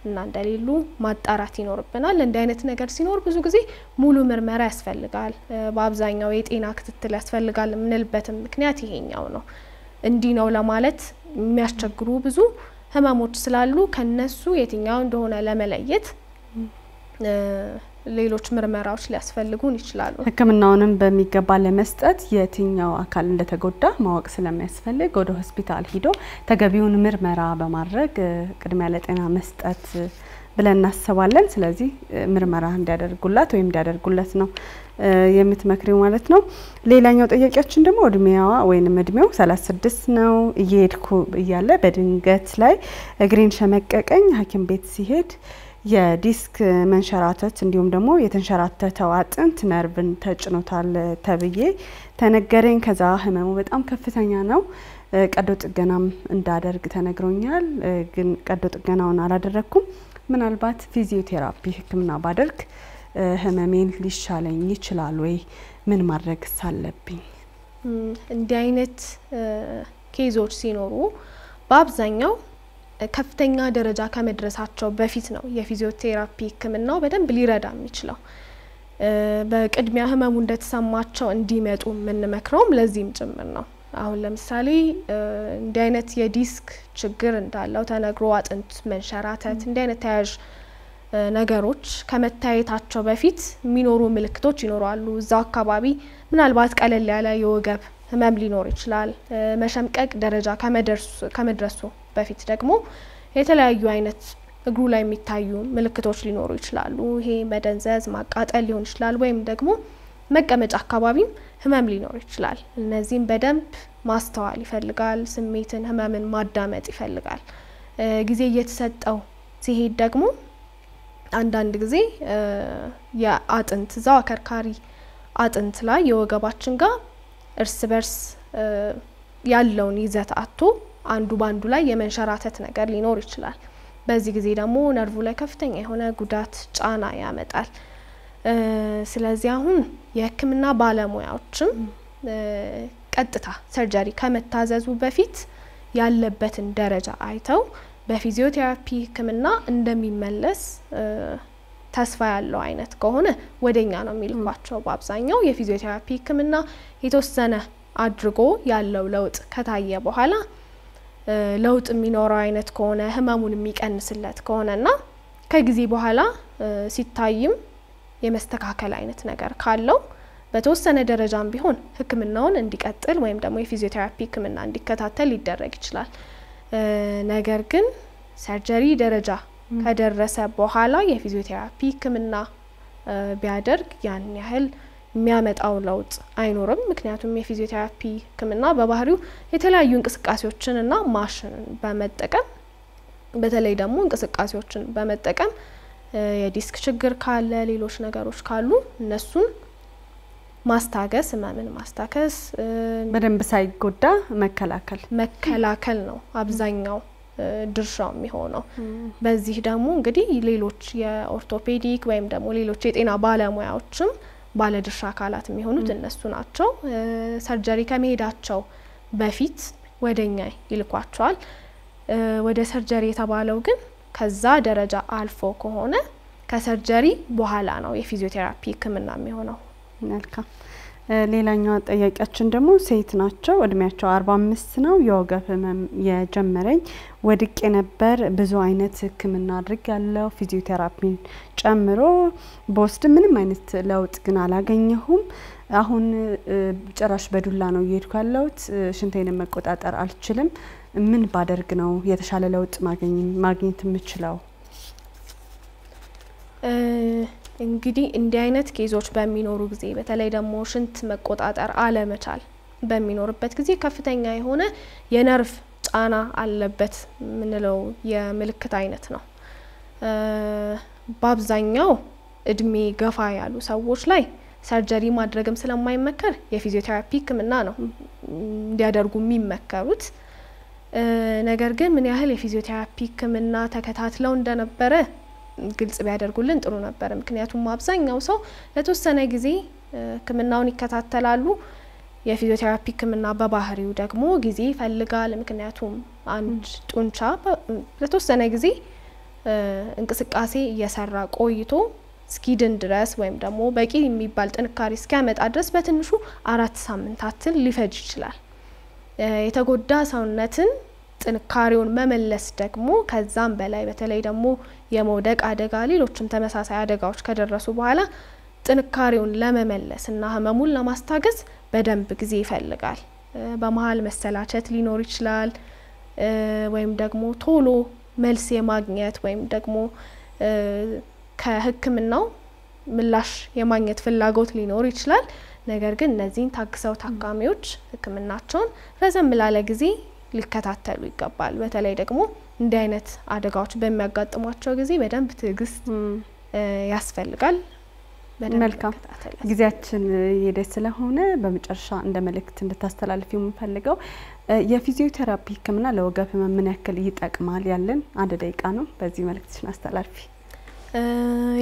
እና እንደሌሉ ማጣራት ይኖርብናል። እንዲህ አይነት ነገር ሲኖር ብዙ ጊዜ ሙሉ ምርመራ ያስፈልጋል። በአብዛኛው የጤና ክትትል ያስፈልጋል የምንልበትም ምክንያት ይሄኛው ነው። እንዲህ ነው ለማለት የሚያስቸግሩ ብዙ ህመሞች ስላሉ ከነሱ የትኛው እንደሆነ ለመለየት ሌሎች ምርመራዎች ሊያስፈልጉን ይችላሉ። ሕክምናውንም በሚገባ ለመስጠት የትኛው አካል እንደተጎዳ ማወቅ ስለሚያስፈልግ ወደ ሆስፒታል ሂዶ ተገቢውን ምርመራ በማድረግ ቅድሚያ ለጤና መስጠት ብለን እናስባለን። ስለዚህ ምርመራ እንዲያደርጉላት ወይም እንዲያደርጉለት ነው የምትመክሪው ማለት ነው። ሌላኛው ጥያቄያችን ደግሞ እድሜዋ ወይንም እድሜው 36 ነው። እየሄድኩ እያለ በድንገት ላይ እግሬን ሸመቀቀኝ። ሐኪም ቤት ሲሄድ የዲስክ መንሸራተት እንዲሁም ደግሞ የተንሸራተተው አጥንት ነርቭን ተጭኖታል ተብዬ ተነገረኝ። ከዛ ህመሙ በጣም ከፍተኛ ነው። ቀዶ ጥገናም እንዳደርግ ተነግሮኛል። ግን ቀዶ ጥገናውን አላደረግኩም። ምናልባት ፊዚዮቴራፒ ሕክምና ባደርግ ህመሜን ሊሻለኝ ይችላል ወይ? ምን ማድረግስ አለብኝ? እንዲህ አይነት case ኦች ሲኖሩ በአብዛኛው ከፍተኛ ደረጃ ከመድረሳቸው በፊት ነው የፊዚዮቴራፒ ህክምናው በደንብ ሊረዳ የሚችለው። በቅድሚያ ህመሙ እንደተሰማቸው እንዲመጡ የምንመክረውም ለዚህም ጭምር ነው። አሁን ለምሳሌ እንዲህ አይነት የዲስክ ችግር እንዳለው ተነግሮ አጥንት መንሸራተት፣ እንዲህ አይነት ተያያዥ ነገሮች ከመታየታቸው በፊት የሚኖሩ ምልክቶች ይኖራሉ። እዛው አካባቢ ምናልባት ቀለል ያለ የወገብ ህመም ሊኖር ይችላል። መሸምቀቅ ደረጃ ከመድረሱ በፊት ደግሞ የተለያዩ አይነት እግሩ ላይ የሚታዩ ምልክቶች ሊኖሩ ይችላሉ። ይሄ መደንዘዝ፣ ማቃጠል ሊሆን ይችላል። ወይም ደግሞ መቀመጫ አካባቢም ህመም ሊኖር ይችላል። እነዚህም በደንብ ማስተዋል ይፈልጋል። ስሜትን፣ ህመምን ማዳመጥ ይፈልጋል። ጊዜ እየተሰጠው ሲሄድ ደግሞ አንዳንድ ጊዜ የአጥንት እዛው አከርካሪ አጥንት ላይ የወገባችን ጋር እርስ በርስ ያለውን ይዘት አቶ አንዱ በአንዱ ላይ የመንሸራተት ነገር ሊኖር ይችላል። በዚህ ጊዜ ደግሞ ነርቭ ላይ ከፍተኛ የሆነ ጉዳት፣ ጫና ያመጣል። ስለዚህ አሁን የህክምና ባለሙያዎችም ቀጥታ ሰርጀሪ ከመታዘዙ በፊት ያለበትን ደረጃ አይተው በፊዚዮቴራፒ ህክምና እንደሚመለስ ተስፋ ያለው አይነት ከሆነ ወደኛ ነው የሚልኳቸው። በአብዛኛው የፊዚዮቴራፒ ህክምና የተወሰነ አድርጎ ያለው ለውጥ ከታየ በኋላ ለውጥ የሚኖረው አይነት ከሆነ ህመሙን የሚቀንስለት ከሆነና ከጊዜ በኋላ ሲታይም የመስተካከል አይነት ነገር ካለው በተወሰነ ደረጃም ቢሆን ህክምናውን እንዲቀጥል ወይም ደግሞ የፊዚዮቴራፒ ህክምና እንዲከታተል ሊደረግ ይችላል። ነገር ግን ሰርጀሪ ደረጃ ከደረሰ በኋላ የፊዚዮቴራፒ ህክምና ቢያደርግ ያን ያህል የሚያመጣው ለውጥ አይኖርም። ምክንያቱም የፊዚዮቴራፒ ህክምና በባህሪው የተለያዩ እንቅስቃሴዎችን እና ማሽንን በመጠቀም በተለይ ደግሞ እንቅስቃሴዎችን በመጠቀም የዲስክ ችግር ካለ ሌሎች ነገሮች ካሉ እነሱን ማስታገስ ህመምን ማስታከስ በደንብ ሳይጎዳ መከላከል መከላከል ነው አብዛኛው ድርሻው የሚሆነው። በዚህ ደግሞ እንግዲህ ሌሎች የኦርቶፔዲክ ወይም ደግሞ ሌሎች የጤና ባለሙያዎችም ባለድርሻ አካላት የሚሆኑት እነሱ ናቸው። ሰርጀሪ ከመሄዳቸው በፊት ወደኛ ይልኳቸዋል። ወደ ሰርጀሪ የተባለው ግን ከዛ ደረጃ አልፎ ከሆነ ከሰርጀሪ በኋላ ነው የፊዚዮቴራፒ ህክምና የሚሆነው። መልካም። ሌላኛው ጠያቂያችን ደግሞ ሴት ናቸው። እድሜያቸው አርባ አምስት ነው። የወገብ ህመም የጀመረኝ ወድቄ ነበር። ብዙ አይነት ህክምና አድርጊያለሁ ፊዚዮቴራፒን ጨምሮ ብወስድ ምንም አይነት ለውጥ ግን አላገኘሁም። አሁን ጭራሽ በዱላ ነው እየሄድኩ ያለሁት። ሽንቴንም መቆጣጠር አልችልም። ምን ባደርግ ነው የተሻለ ለውጥ ማግኘት የምችለው? እንግዲህ እንዲህ አይነት case ኦች በሚኖሩ ጊዜ በተለይ ደግሞ ሽንት መቆጣጠር አለመቻል በሚኖርበት ጊዜ ከፍተኛ የሆነ የነርቭ ጫና አለበት የምንለው የምልክት አይነት ነው። በአብዛኛው እድሜ ገፋ ያሉ ሰዎች ላይ ሰርጀሪ ማድረግም ስለማይመከር የፊዚዮቴራፒ ህክምና ነው እንዲያደርጉ የሚመከሩት። ነገር ግን ምን ያህል የፊዚዮቴራፒ ህክምና ተከታትለው እንደነበረ ግልጽ ቢያደርጉልን ጥሩ ነበር። ምክንያቱም አብዛኛው ሰው ለተወሰነ ጊዜ ህክምናውን ይከታተላሉ። የፊዚዮቴራፒ ህክምና በባህሪው ደግሞ ጊዜ ይፈልጋል። ምክንያቱም አንድ ጡንቻ ለተወሰነ ጊዜ እንቅስቃሴ እየሰራ ቆይቶ እስኪድን ድረስ ወይም ደግሞ በቂ የሚባል ጥንካሬ እስኪያመጣ ድረስ በትንሹ አራት ሳምንታትን ሊፈጅ ይችላል። የተጎዳ ሰውነትን ጥንካሬውን መመለስ ደግሞ ከዛም በላይ በተለይ ደግሞ የመውደቅ አደጋ፣ ሌሎችም ተመሳሳይ አደጋዎች ከደረሱ በኋላ ጥንካሬውን ለመመለስ እና ህመሙን ለማስታገዝ በደንብ ጊዜ ይፈልጋል። በመሀል መሰላቸት ሊኖር ይችላል። ወይም ደግሞ ቶሎ መልስ የማግኘት ወይም ደግሞ ከሕክምናው ምላሽ የማግኘት ፍላጎት ሊኖር ይችላል። ነገር ግን እነዚህን ታግሰው ታካሚዎች ሕክምናቸውን ረዘም ላለ ጊዜ ሊከታተሉ ይገባል። በተለይ ደግሞ እንዲህ አይነት አደጋዎች በሚያጋጥሟቸው ጊዜ በደንብ ትዕግስት ያስፈልጋል። መልካም ጊዜያችን ሄደች ስለሆነ በመጨረሻ እንደ መልእክት እንድታስተላልፊ የምንፈልገው የፊዚዮቴራፒ ህክምና ለወገብ ህመም ምን ያክል ይጠቅማል? ያለን አንድ ደቂቃ ነው። በዚህ መልእክትሽን አስተላልፊ።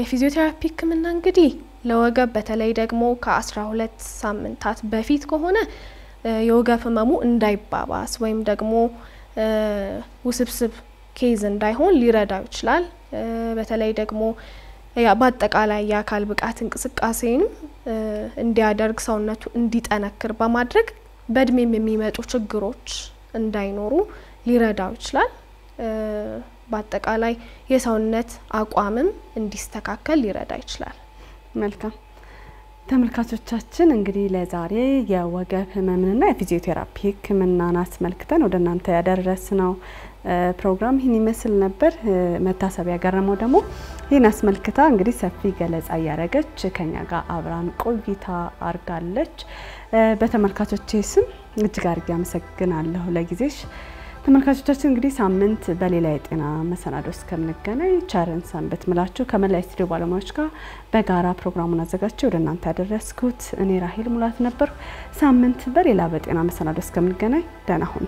የፊዚዮቴራፒ ህክምና እንግዲህ ለወገብ በተለይ ደግሞ ከአስራ ሁለት ሳምንታት በፊት ከሆነ የወገብ ህመሙ እንዳይባባስ ወይም ደግሞ ውስብስብ ኬዝ እንዳይሆን ሊረዳው ይችላል። በተለይ ደግሞ በአጠቃላይ የአካል ብቃት እንቅስቃሴንም እንዲያደርግ ሰውነቱ እንዲጠነክር በማድረግ በእድሜም የሚመጡ ችግሮች እንዳይኖሩ ሊረዳው ይችላል። በአጠቃላይ የሰውነት አቋምም እንዲስተካከል ሊረዳ ይችላል። መልካም ተመልካቾቻችን እንግዲህ ለዛሬ የወገብ ህመምንና የፊዚዮቴራፒ ህክምናን አስመልክተን ወደ እናንተ ያደረስነው ፕሮግራም ይህን ይመስል ነበር። መታሰቢያ ገረመው ደግሞ ይህን አስመልክታ እንግዲህ ሰፊ ገለጻ እያደረገች ከኛ ጋር አብራን ቆይታ አርጋለች። በተመልካቾቼ ስም እጅግ አድርጌ አመሰግናለሁ ለጊዜሽ። ተመልካቾቻችን እንግዲህ ሳምንት በሌላ የጤና መሰናዶ እስከምንገናኝ ቸርን ሰንበት ምላችሁ ከመላ ስቱዲዮ ባለሙያዎች ጋር በጋራ ፕሮግራሙን አዘጋጅቼ ወደ እናንተ ያደረስኩት እኔ ራሄል ሙላት ነበርኩ። ሳምንት በሌላ በጤና መሰናዶ እስከምንገናኝ ደህና ሁኑ።